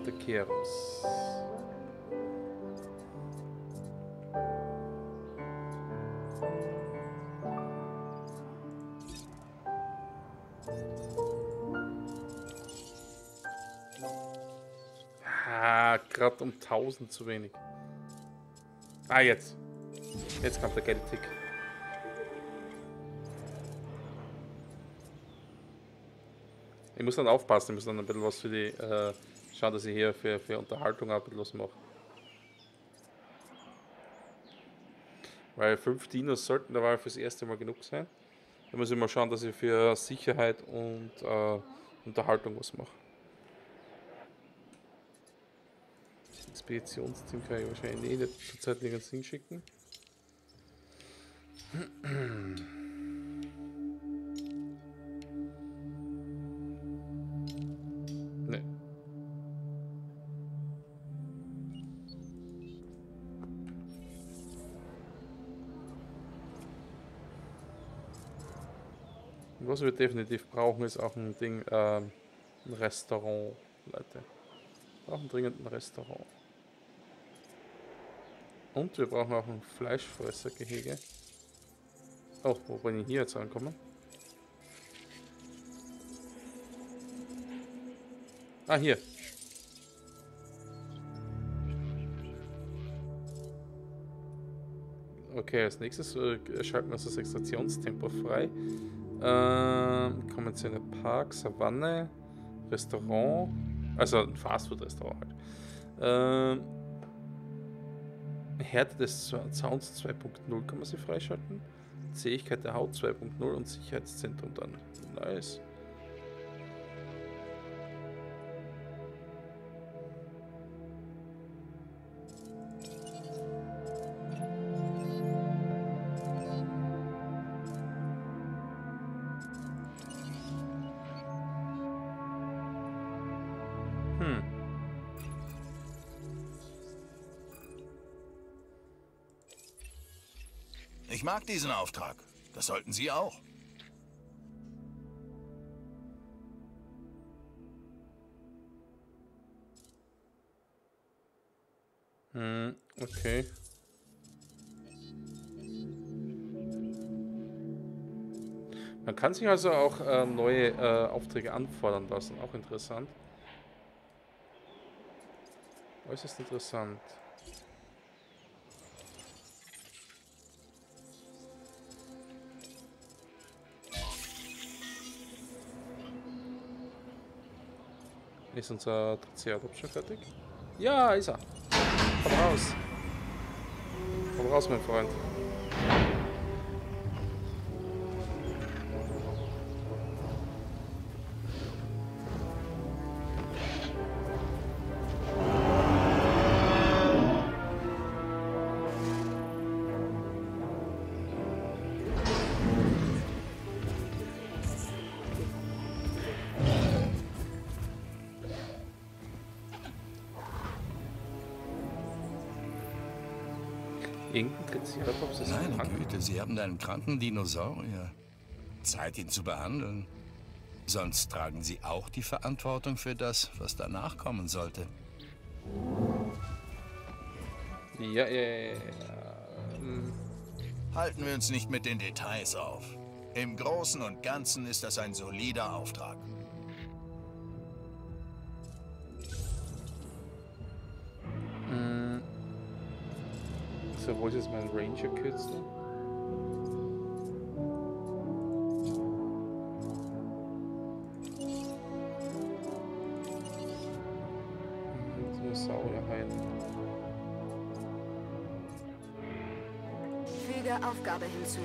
Isla Mantequeros. Ah, gerade um 1000 zu wenig. Ah, jetzt. Jetzt kommt der gelbe Tick. Ich muss dann aufpassen, ich muss dann ein bisschen was für die, äh, schauen, dass ich hier für, für Unterhaltung auch mache. Weil fünf Dinos sollten dabei fürs erste Mal genug sein. Da muss ich mal schauen, dass ich für Sicherheit und äh, Unterhaltung was mache. Expeditionsteam kann ich wahrscheinlich eh nicht zurzeit nirgends hinschicken. Was wir definitiv brauchen, ist auch ein Ding, ähm, ein Restaurant, Leute. Wir brauchen dringend ein Restaurant. Und wir brauchen auch ein Fleischfressergehege. Oh, wo bin ich hier jetzt ankommen? Ah, hier. Okay, als nächstes äh, schalten wir das Extraktionstempo frei. Ähm, konventionelle Park, Savanne, Restaurant, also ein Fastfood-Restaurant halt. Ähm, Härte des Sounds 2.0 kann man sie freischalten. Zähigkeit der Haut 2.0 und Sicherheitszentrum dann. Nice. Mag diesen Auftrag. Das sollten Sie auch. Hm, okay. Man kann sich also auch äh, neue äh, Aufträge anfordern lassen. Auch interessant. Äußerst interessant. Ist unser Triceratops schon fertig? Ja, ist er. Komm raus. Komm raus, mein Freund. Güte, Sie haben einen kranken Dinosaurier. Zeit, ihn zu behandeln. Sonst tragen Sie auch die Verantwortung für das, was danach kommen sollte. Ja, ja, ja. Hm, Halten wir uns nicht mit den Details auf. Im Großen und Ganzen ist das ein solider Auftrag. So, wo ist jetzt mein Ranger-Kürzel? Aufgabe hinzu.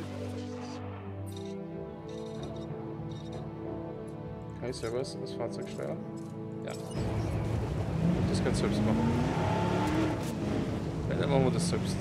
Kann ich selber das das Fahrzeug steuern? Ja. Das kann ich selbst machen. Ja, dann machen wir das selbst.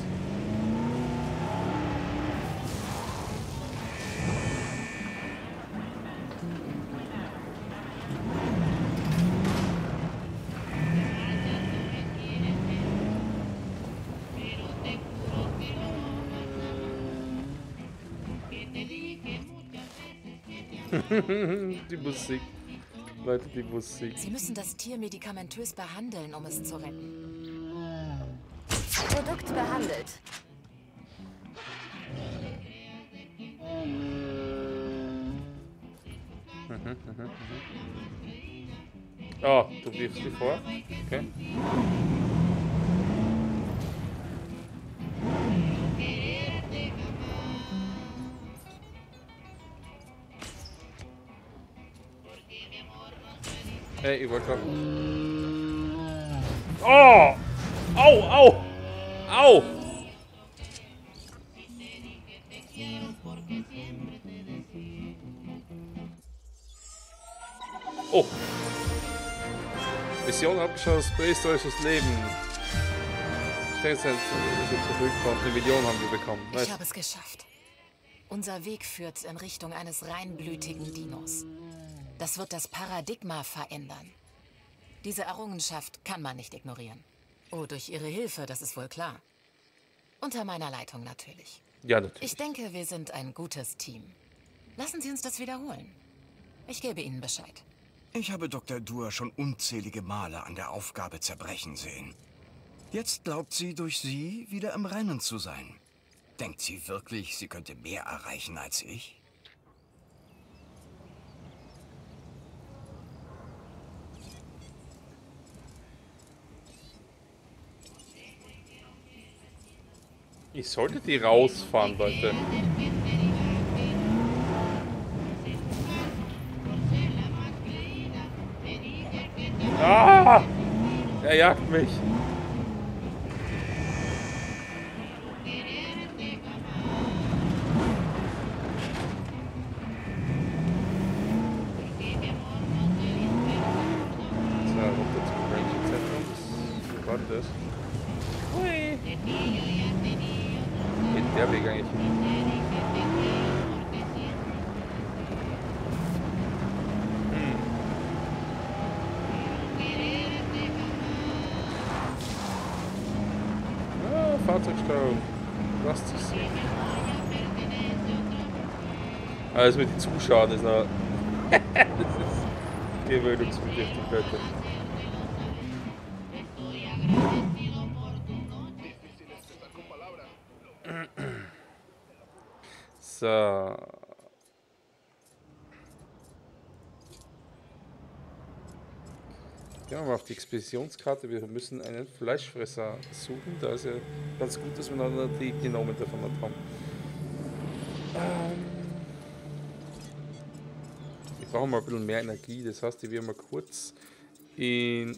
die Musik. Leute, die Musik. Sie müssen das Tier medikamentös behandeln, um es zu retten. Produkt behandelt. Oh, du wirfst die vor? Okay. Hey, ich wollte grad... Oh! Au, au! Au! Oh! Mission abgeschlossen, prähistorisches Leben. Ich denke, jetzt sind zurückkommt. Eine Million haben wir bekommen. Ich Nice. habe es geschafft. Unser Weg führt in Richtung eines reinblütigen Dinos. Das wird das Paradigma verändern. Diese Errungenschaft kann man nicht ignorieren. Oh, durch Ihre Hilfe, das ist wohl klar. Unter meiner Leitung natürlich. Ja, natürlich. Ich denke, wir sind ein gutes Team. Lassen Sie uns das wiederholen. Ich gebe Ihnen Bescheid. Ich habe Dr. Dur schon unzählige Male an der Aufgabe zerbrechen sehen. Jetzt glaubt sie, durch sie wieder im Rennen zu sein. Denkt sie wirklich, sie könnte mehr erreichen als ich? Ich sollte die rausfahren, Leute. Ah! Er jagt mich. Also mit den Zuschauern ist noch. das ist gewöhnungsbedürftig, Leute. So. Gehen wir mal auf die Expeditionskarte. Wir müssen einen Fleischfresser suchen. Da ist ja ganz gut, dass wir noch die Genomen davon haben. Ähm, wir brauchen mal ein bisschen mehr Energie. Das heißt, ich werde mal kurz in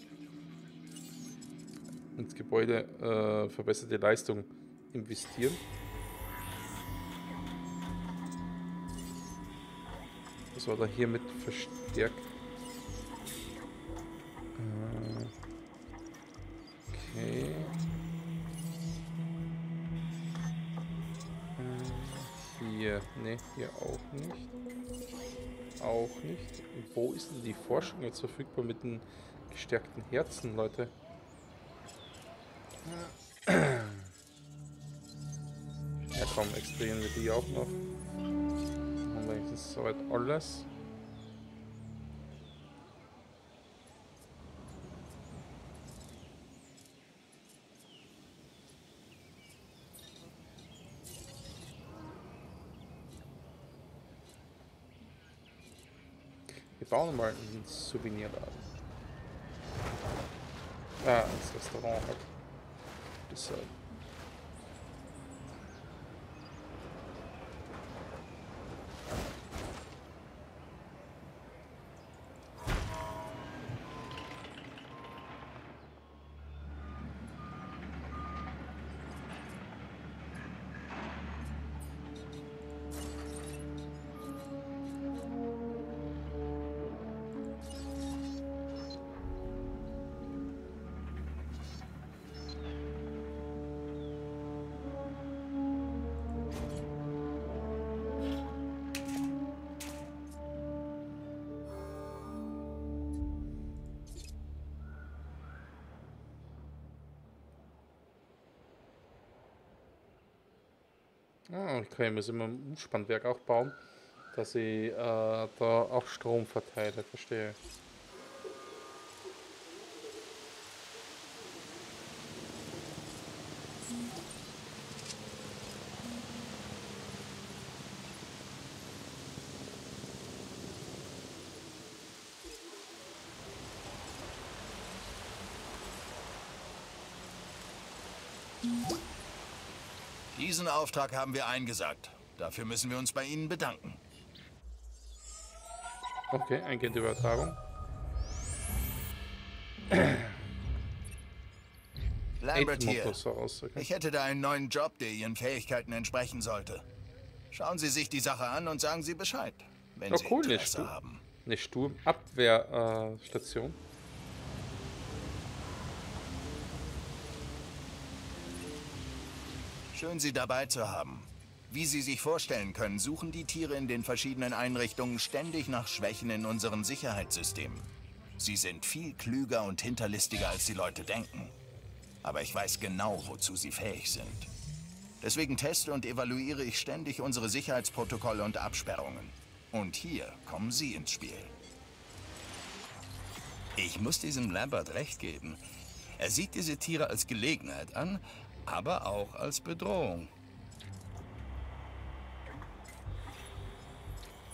ins Gebäude äh, verbesserte Leistung investieren. Was war da hiermit verstärkt? Äh, Okay. Äh, Hier, ne, hier auch nicht. Auch nicht. Wo ist denn die Forschung jetzt verfügbar mit den gestärkten Herzen, Leute? Ja komm, extrahieren wir die auch noch. Haben wir jetzt soweit alles. Wir bauen mal einen Souvenirladen. Ah, das Restaurant halt. Okay, müssen wir ein Umspannwerk auch bauen, dass ich äh, da auch Strom verteile, verstehe. Diesen Auftrag haben wir eingesagt. Dafür müssen wir uns bei Ihnen bedanken. Okay, eingehende Übertragung. Lambert hier. Ich hätte da einen neuen Job, der Ihren Fähigkeiten entsprechen sollte. Schauen Sie sich die Sache an und sagen Sie Bescheid, wenn Oh, Sie cool, eine, Interesse Stu haben. eine Sturmabwehrstation. Äh, Schön, Sie dabei zu haben. Wie Sie sich vorstellen können, suchen die Tiere in den verschiedenen Einrichtungen ständig nach Schwächen in unseren Sicherheitssystemen. Sie sind viel klüger und hinterlistiger, als die Leute denken. Aber ich weiß genau, wozu sie fähig sind. Deswegen teste und evaluiere ich ständig unsere Sicherheitsprotokolle und Absperrungen. Und hier kommen Sie ins Spiel. Ich muss diesem Lambert recht geben. Er sieht diese Tiere als Gelegenheit an, aber auch als Bedrohung.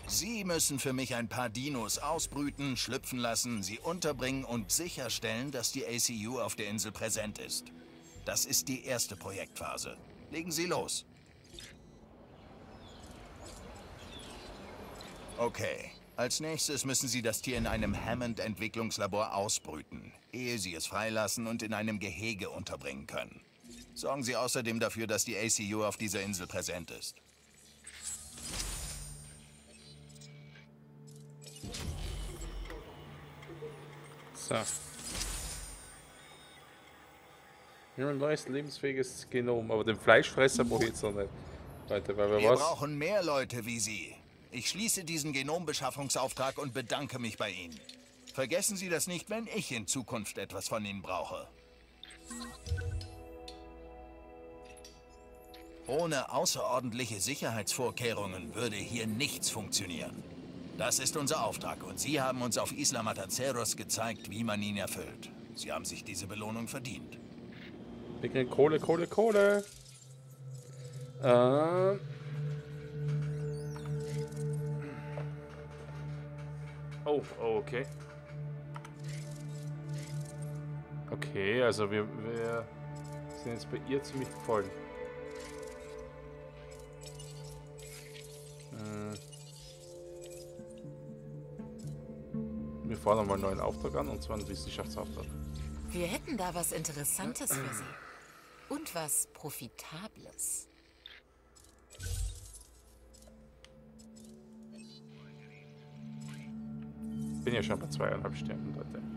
Sie müssen für mich ein paar Dinos ausbrüten, schlüpfen lassen, sie unterbringen und sicherstellen, dass die ACU auf der Insel präsent ist. Das ist die erste Projektphase. Legen Sie los. Okay. Als nächstes müssen Sie das Tier in einem Hammond-Entwicklungslabor ausbrüten, ehe Sie es freilassen und in einem Gehege unterbringen können. Sorgen Sie außerdem dafür, dass die ACU auf dieser Insel präsent ist. So. Ja, ein neues lebensfähiges Genom, aber den Fleischfresser brauche ich jetzt noch nicht. Weiter, weil wir Wir was? brauchen mehr Leute wie Sie. Ich schließe diesen Genombeschaffungsauftrag und bedanke mich bei Ihnen. Vergessen Sie das nicht, wenn ich in Zukunft etwas von Ihnen brauche. Ohne außerordentliche Sicherheitsvorkehrungen würde hier nichts funktionieren. Das ist unser Auftrag und Sie haben uns auf Isla Mataceros gezeigt, wie man ihn erfüllt. Sie haben sich diese Belohnung verdient. Wir kriegen Kohle, Kohle, Kohle. Äh. Oh, oh, okay. Okay, also wir, wir sind jetzt bei ihr ziemlich voll. Fordern mal einen neuen Auftrag an, und zwar einen Wissenschaftsauftrag. Wir hätten da was Interessantes für Sie. Und was Profitables. Bin ja schon bei zweieinhalb Sternen, Leute.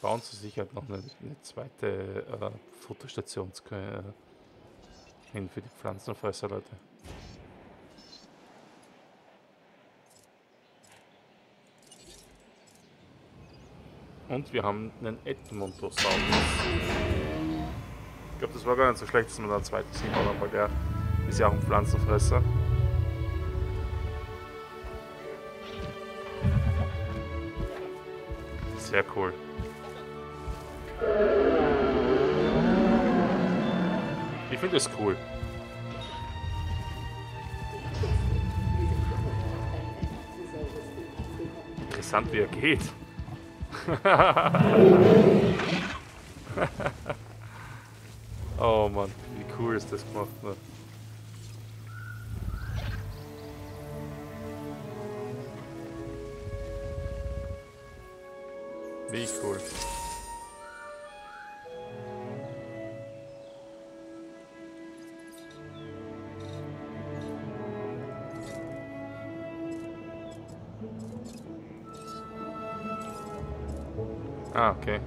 Bauen zur Sicherheit noch eine, eine zweite äh, Futterstation äh, hin für die Pflanzenfresser, Leute. Und wir haben einen Edmontosaurus. Ich glaube, das war gar nicht so schlecht, dass wir da ein zweites hinbauen, weil der ist ja auch ein Pflanzenfresser. Sehr cool. Ich finde das cool. Interessant, wie er geht. oh Mann, wie cool ist das gemacht. Ne? Ah, okay.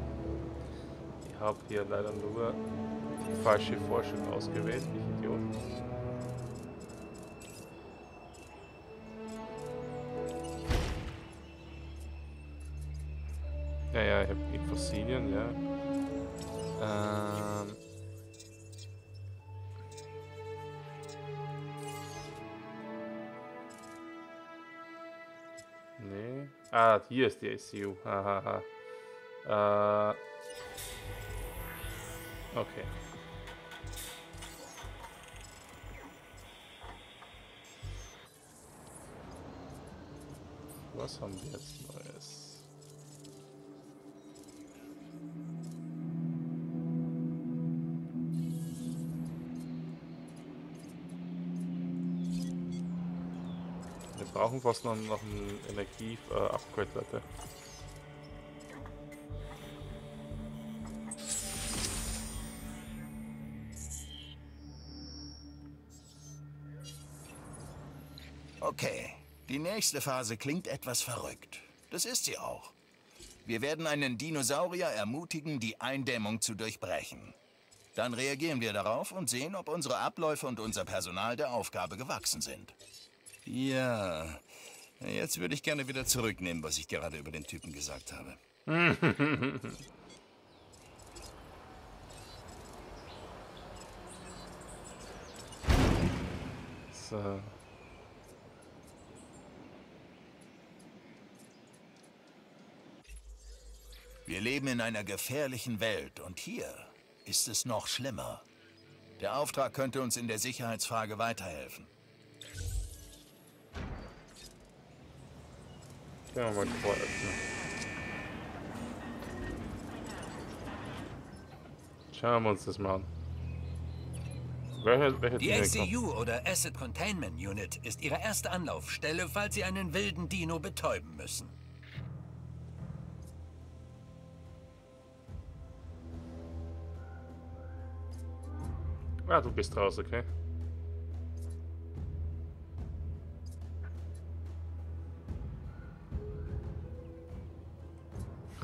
Ich habe hier leider nur die falsche Forschung ausgewählt, ich Idiot. Ja, ja, ich habe Fossilien, ja. Ähm. Nee. Ah, hier ist die ICU. Hahaha. Äh. Okay. Was haben wir jetzt Neues? Wir brauchen fast noch, ein Energie-Upgrade, Leute. Die nächste Phase klingt etwas verrückt. Das ist sie auch. Wir werden einen Dinosaurier ermutigen, die Eindämmung zu durchbrechen. Dann reagieren wir darauf und sehen, ob unsere Abläufe und unser Personal der Aufgabe gewachsen sind. Ja, jetzt würde ich gerne wieder zurücknehmen, was ich gerade über den Typen gesagt habe. so. Wir leben in einer gefährlichen Welt und hier ist es noch schlimmer. Der Auftrag könnte uns in der Sicherheitsfrage weiterhelfen. Mal Tor öffnen. Schauen wir uns das mal an. Welche, welche Die? ACU oder Asset Containment Unit ist Ihre erste Anlaufstelle, falls Sie einen wilden Dino betäuben müssen. Ah, du bist raus, okay.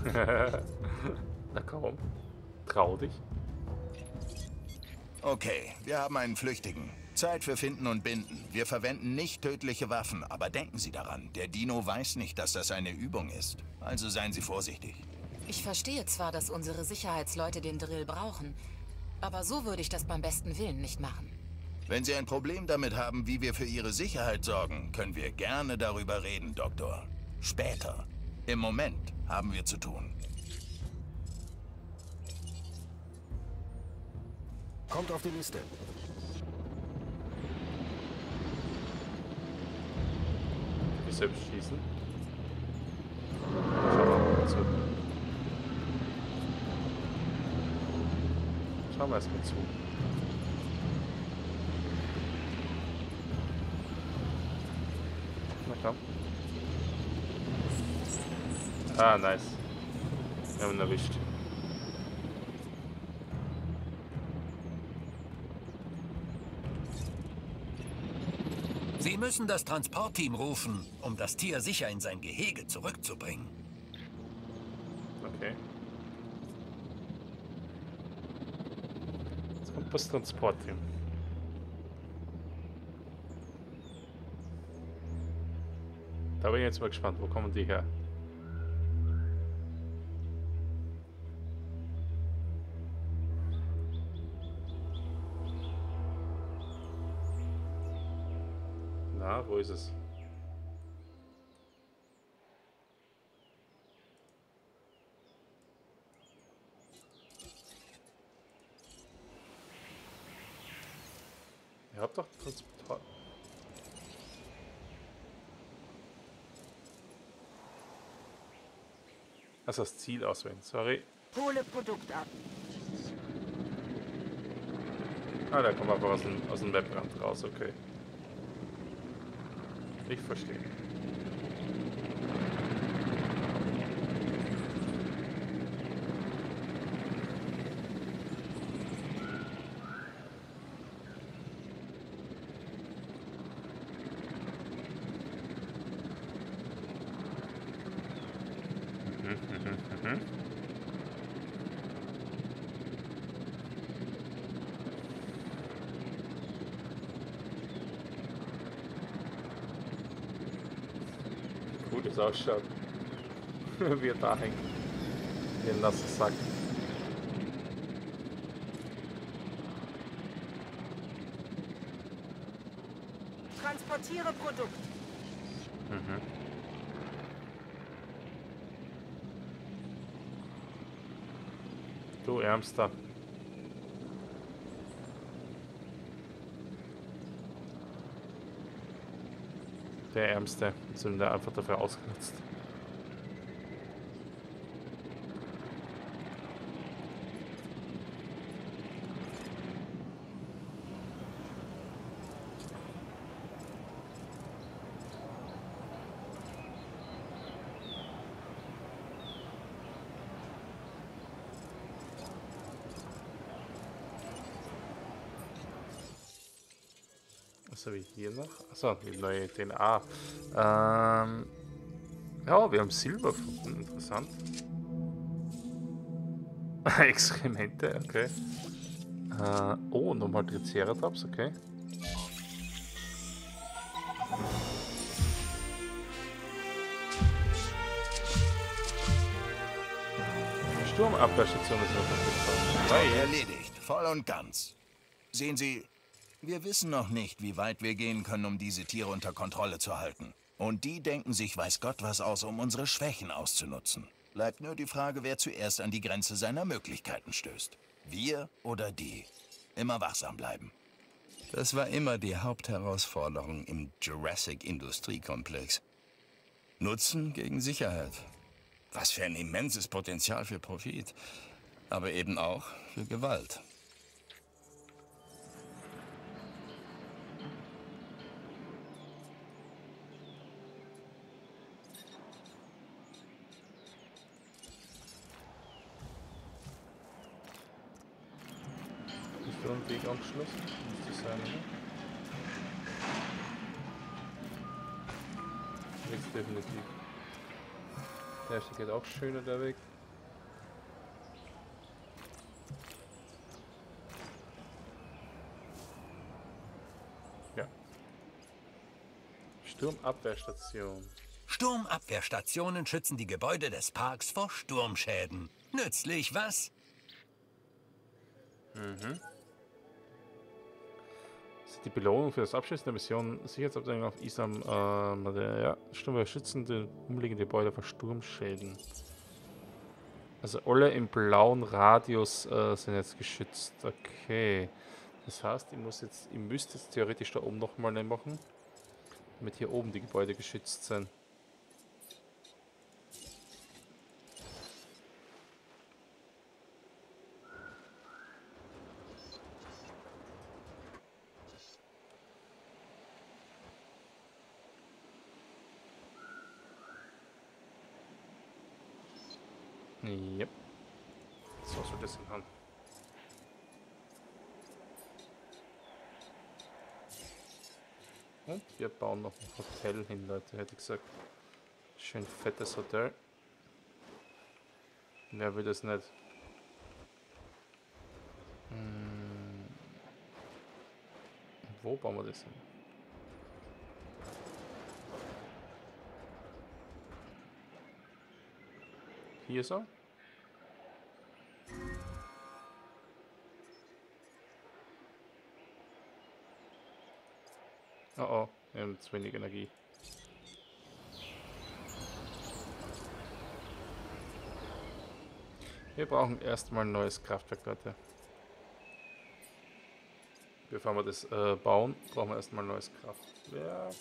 Na komm. Trau dich. Okay, wir haben einen Flüchtigen. Zeit für Finden und Binden. Wir verwenden nicht tödliche Waffen, aber denken Sie daran, der Dino weiß nicht, dass das eine Übung ist. Also seien Sie vorsichtig. Ich verstehe zwar, dass unsere Sicherheitsleute den Drill brauchen, aber so würde ich das beim besten Willen nicht machen. Wenn Sie ein Problem damit haben, wie wir für Ihre Sicherheit sorgen, können wir gerne darüber reden, Doktor. Später. Im Moment haben wir zu tun. Kommt auf die Liste. Ich selbst schießen. Schauen wir mal Schauen wir erstmal zu. Na komm. Ah, nice. Wir haben ihn erwischt. Sie müssen das Transportteam rufen, um das Tier sicher in sein Gehege zurückzubringen. Okay. Jetzt kommt das Transportteam. Da bin ich jetzt mal gespannt, wo kommen die her? Na, wo ist es? Ihr habt doch Transport. Also das Ziel auswählen, sorry. Hole Produkt ab. Ah, der kommt einfach aus dem, aus dem Webrand raus, okay. Ich verstehe. Mhm, mhm, mhm. gut es ausschaut. Wie er da hängt. Wie ein nasser Sack. Transportiere Produkt. Mhm. Du Ärmster. Der Ärmste. Sind wir einfach dafür ausgenutzt. Habe ich hier noch? Achso, die neue DNA. Ähm, ja, wir haben Silber gefunden. Interessant. Exkremente, okay. Äh, oh, nochmal Triceratops, okay. Sturmabwehrstation ist noch verfügbar. Erledigt, voll und ganz. Sehen Sie, wir wissen noch nicht, wie weit wir gehen können, um diese Tiere unter Kontrolle zu halten. Und die denken sich weiß Gott was aus, um unsere Schwächen auszunutzen. Bleibt nur die Frage, wer zuerst an die Grenze seiner Möglichkeiten stößt. Wir oder die. Immer wachsam bleiben. Das war immer die Hauptherausforderung im Jurassic Industriekomplex. Nutzen gegen Sicherheit. Was für ein immenses Potenzial für Profit. Aber eben auch für Gewalt. Ist da ein Weg angeschlossen. Müsste sein, oder? Jetzt definitiv. Der erste geht auch schöner, der Weg. Ja. Sturmabwehrstation. Sturmabwehrstationen schützen die Gebäude des Parks vor Sturmschäden. Nützlich, was? Das die Belohnung für das Abschließen der Mission Sicherheitsabteilung auf Isam. Ähm, der, ja, Sturmwehr schützen die umliegenden Gebäude vor Sturmschäden. Also alle im blauen Radius äh, sind jetzt geschützt. Okay. Das heißt, ich muss jetzt, ich müsste jetzt theoretisch da oben nochmal machen, damit hier oben die Gebäude geschützt sind. Yep. So soll das hinhauen. Und wir bauen noch ein Hotel hin, Leute, hätte ich gesagt. Schön fettes Hotel. Wer will das nicht? Hm. Wo bauen wir das hin? Hier so? Oh oh, wir haben zu wenig Energie. Wir brauchen erstmal ein neues Kraftwerk, Leute. Bevor wir das äh, bauen, brauchen wir erstmal ein neues Kraftwerk.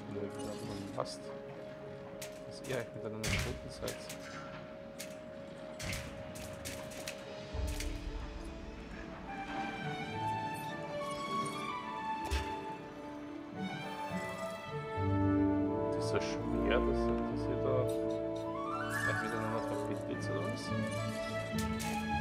Aber man passt. Dass ihr euch miteinander verbunden seid. Das ist so schwer, dass, dass ihr da euch miteinander verbindet, oder was?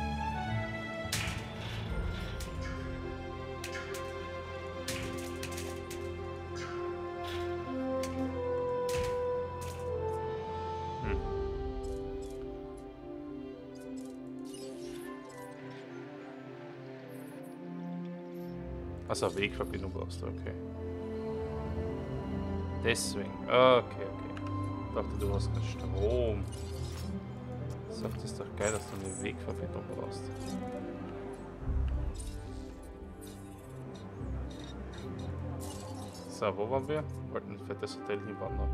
Eine Wegverbindung brauchst du, okay. Deswegen. Okay, okay. Ich dachte, du hast keinen Strom. Sagt ist doch geil, dass du eine Wegverbindung brauchst. So, wo waren wir? Wollten ein fettes Hotel hinwandern.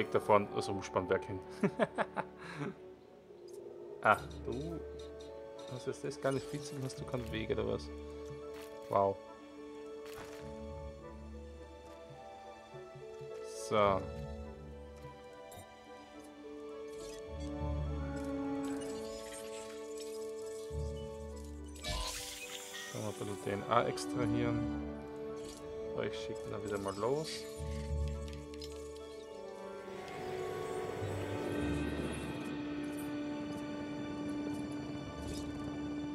Direkt da vorne das Umspannwerk hin. ah, du hast jetzt das gar nicht viel zu hast du keinen Weg oder was? Wow. So. Dann mal ein bisschen DNA extrahieren. So, ich schicke ihn dann wieder mal los.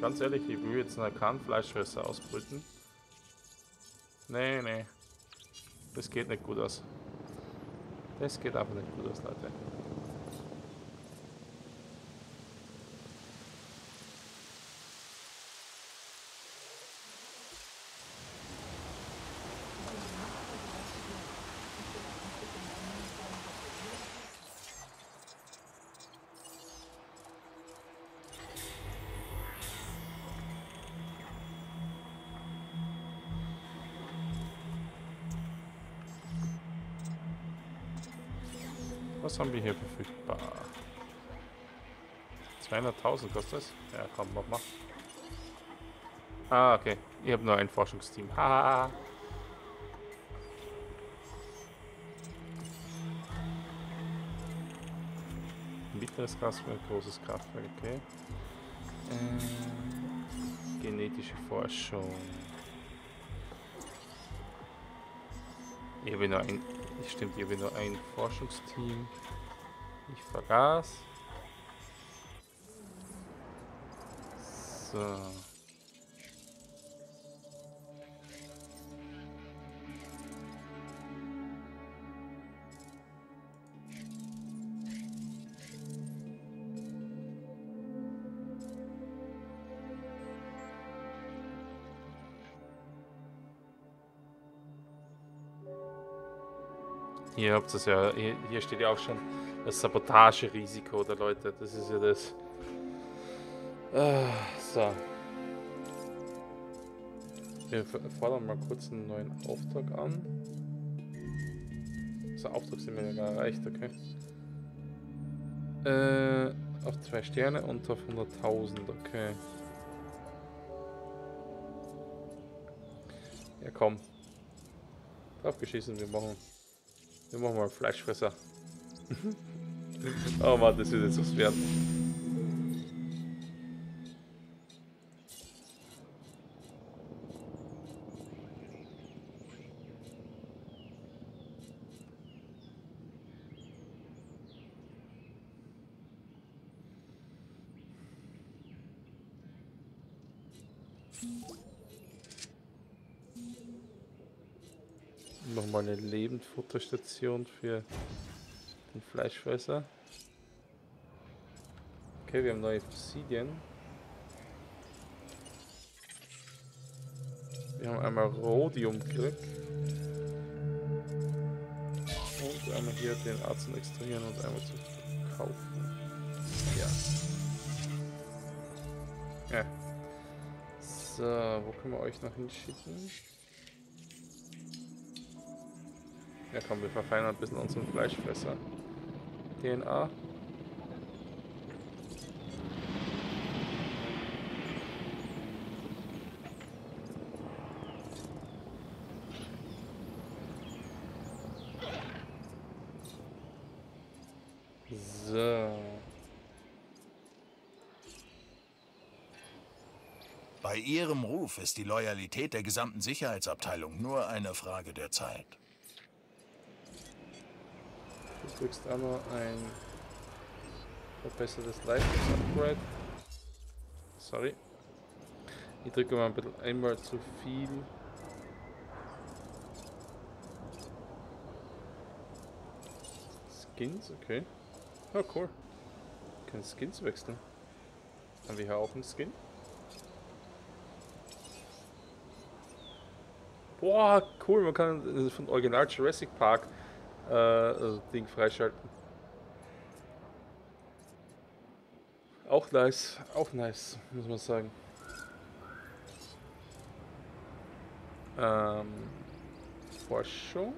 Ganz ehrlich, ich will jetzt eine Kahnfleischfresser ausbrüten. Nee, nee. Das geht nicht gut aus. Das geht einfach nicht gut aus, Leute. Haben wir hier verfügbar? 200.000 kostet das? Ja, komm, mach mal. Ah, okay. Ich habe nur ein Forschungsteam. Haha. Mittleres Kraftwerk, großes Kraftwerk, okay. Äh, genetische Forschung. Ich habe nur ein Stimmt, hier habe nur ein Forschungsteam. Ich vergaß. So. Hier habt es ja, hier steht ja auch schon das Sabotagerisiko der Leute. Das ist ja das. Äh, so. Wir fordern mal kurz einen neuen Auftrag an. So, Auftrag sind wir ja gar erreicht, okay. Äh, auf zwei Sterne und auf 100.000, okay. Ja, komm. Drauf geschissen, wir machen. Wir machen mal Fleischfresser. Oh Mann, das ist jetzt was wert. Nochmal eine Lebendfutterstation für Fleischfresser. Okay, wir haben neue Obsidian. Wir haben einmal Rhodium gekriegt. Und einmal hier den Arzt extrahieren und einmal zu kaufen. Ja. Ja. So, wo können wir euch noch hinschicken? Ja komm, wir verfeinern ein bisschen unseren Fleischfresser. DNA. So. Bei Ihrem Ruf ist die Loyalität der gesamten Sicherheitsabteilung nur eine Frage der Zeit. Kriegst einmal ein verbessertes Leistungsupgrade. Sorry. Ich drücke mal ein bisschen einmal zu viel. Skins, okay. Oh cool. Ich kann Skins wechseln. Haben wir hier auch einen Skin? Boah, cool, man kann von Original Jurassic Park äh, also Ding freischalten. Auch nice, auch nice, muss man sagen. Ähm, Forschung.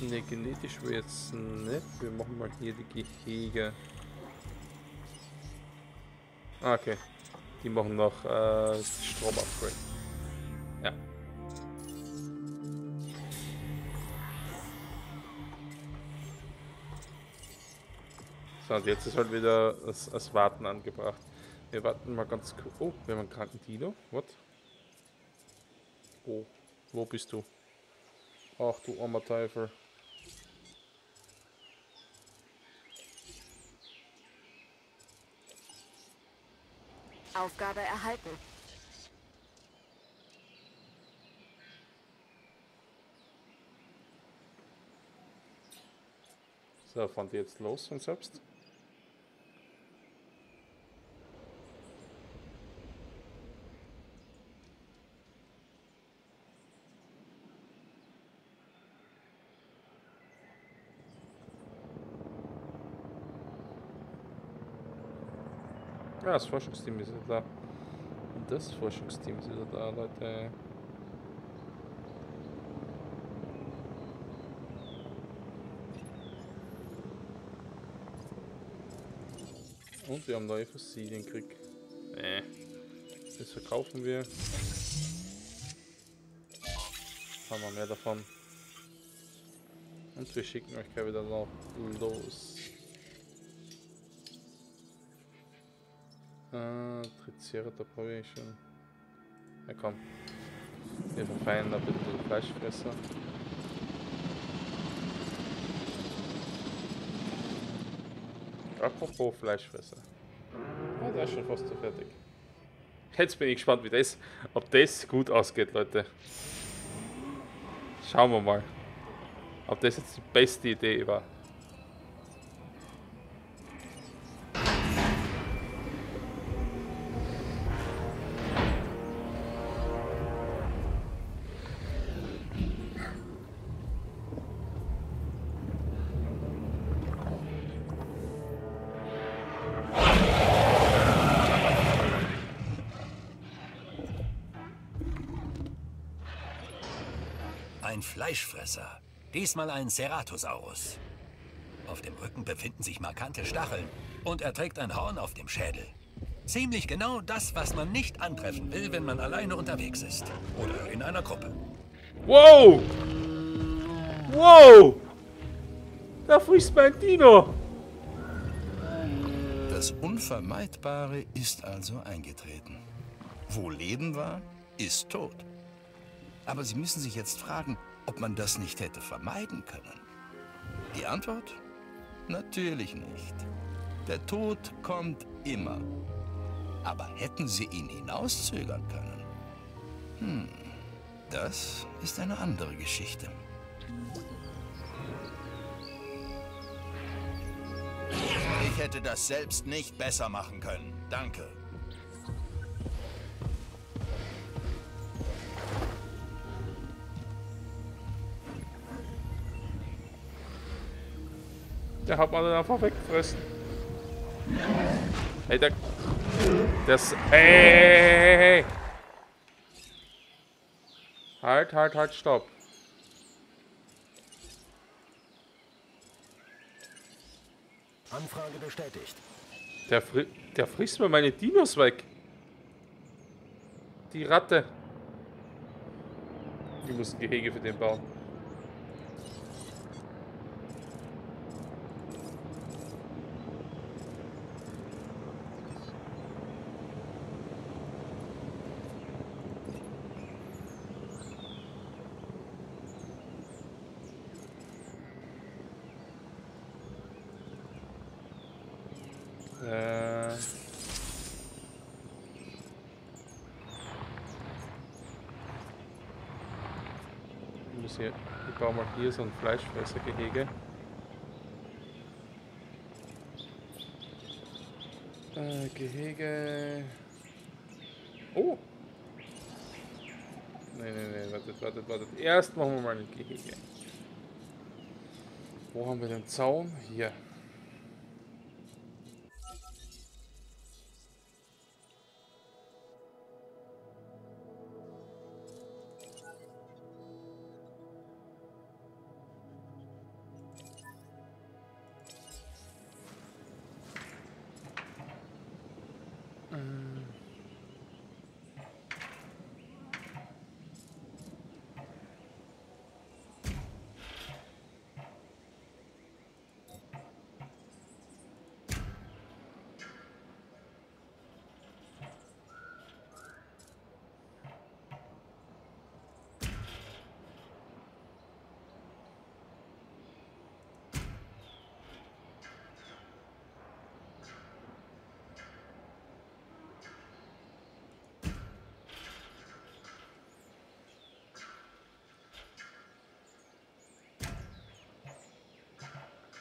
Ne, genetisch wäre jetzt nicht. Wir machen mal hier die Gehege. Ah, okay. Die machen noch äh, Strom-Upgrade. So, und jetzt ist halt wieder das, das Warten angebracht. Wir warten mal ganz kurz. Oh, wir haben einen kranken Dino. What? Oh, wo bist du? Ach du armer Teufel. Aufgabe erhalten. So, fahren die jetzt los von selbst? Das Forschungsteam ist wieder da. Und das Forschungsteam ist wieder da, Leute. Und wir haben neue Fossilien gekriegt. Nee. Das verkaufen wir. Haben wir mehr davon. Und wir schicken euch gleich wieder noch los. Äh, Triceratops habe ich schon. Ja komm. Wir verfeinern ein bisschen die Fleischfresser. Apropos Fleischfresser. Ah, der ist schon fast so fertig. Jetzt bin ich gespannt, wie das, ob das gut ausgeht, Leute. Schauen wir mal. Ob das jetzt die beste Idee war. Fleischfresser. Diesmal ein Ceratosaurus. Auf dem Rücken befinden sich markante Stacheln und er trägt ein Horn auf dem Schädel. Ziemlich genau das, was man nicht antreffen will, wenn man alleine unterwegs ist. Oder in einer Gruppe. Wow! Wow! Da frisst mein Dino! Das Unvermeidbare ist also eingetreten. Wo Leben war, ist tot. Aber Sie müssen sich jetzt fragen, ob man das nicht hätte vermeiden können. Die Antwort? Natürlich nicht. Der Tod kommt immer. Aber hätten Sie ihn hinauszögern können? Hm, das ist eine andere Geschichte. Ich hätte das selbst nicht besser machen können. Danke. Der hat man dann einfach weggefressen. Hey, der... Das... Hey! Halt, halt, halt, stopp. Anfrage bestätigt. Der, fri der frisst mir meine Dinos weg. Die Ratte. Ich muss ein Gehege für den bauen. Äh. Ich muss baue mal hier so ein Fleischfressergehege. Äh, Gehege. Oh! Nee, nee, nee, wartet, wartet, wartet. Erst machen wir mal ein Gehege. Wo haben wir den Zaun? Hier.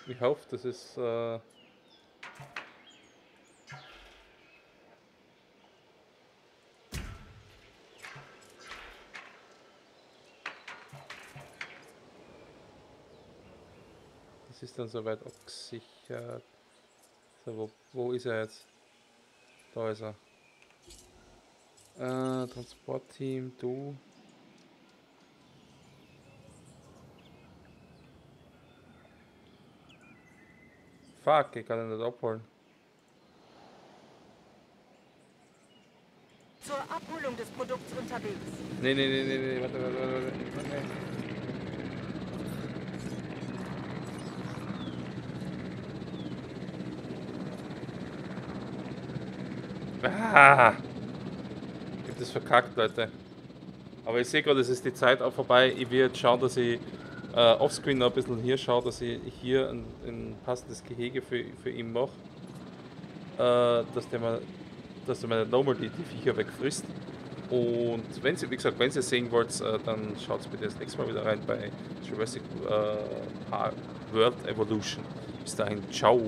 Ich hoffe, das ist... Äh das ist dann soweit abgesichert. So, wo, wo ist er jetzt? Da ist er. Äh, Transportteam, du. Fuck, ich kann ihn nicht abholen. Zur Abholung des Produkts unterwegs. Nee, nee, nee, nee, nee, warte, warte, warte, warte. Ah! Ich hab das verkackt, Leute. Aber ich sehe gerade, es ist die Zeit auch vorbei. Ich werde schauen, dass ich äh, offscreen noch ein bisschen hier schaue, dass ich hier ein, ein passendes Gehege für, für ihn mache. Äh, dass der mal, dass der mal nochmal die, die Viecher wegfrisst. Und wenn Sie, wie gesagt, wenn Sie sehen wollt, äh, dann schaut bitte das nächste Mal wieder rein bei Jurassic äh, World Evolution. Bis dahin, ciao.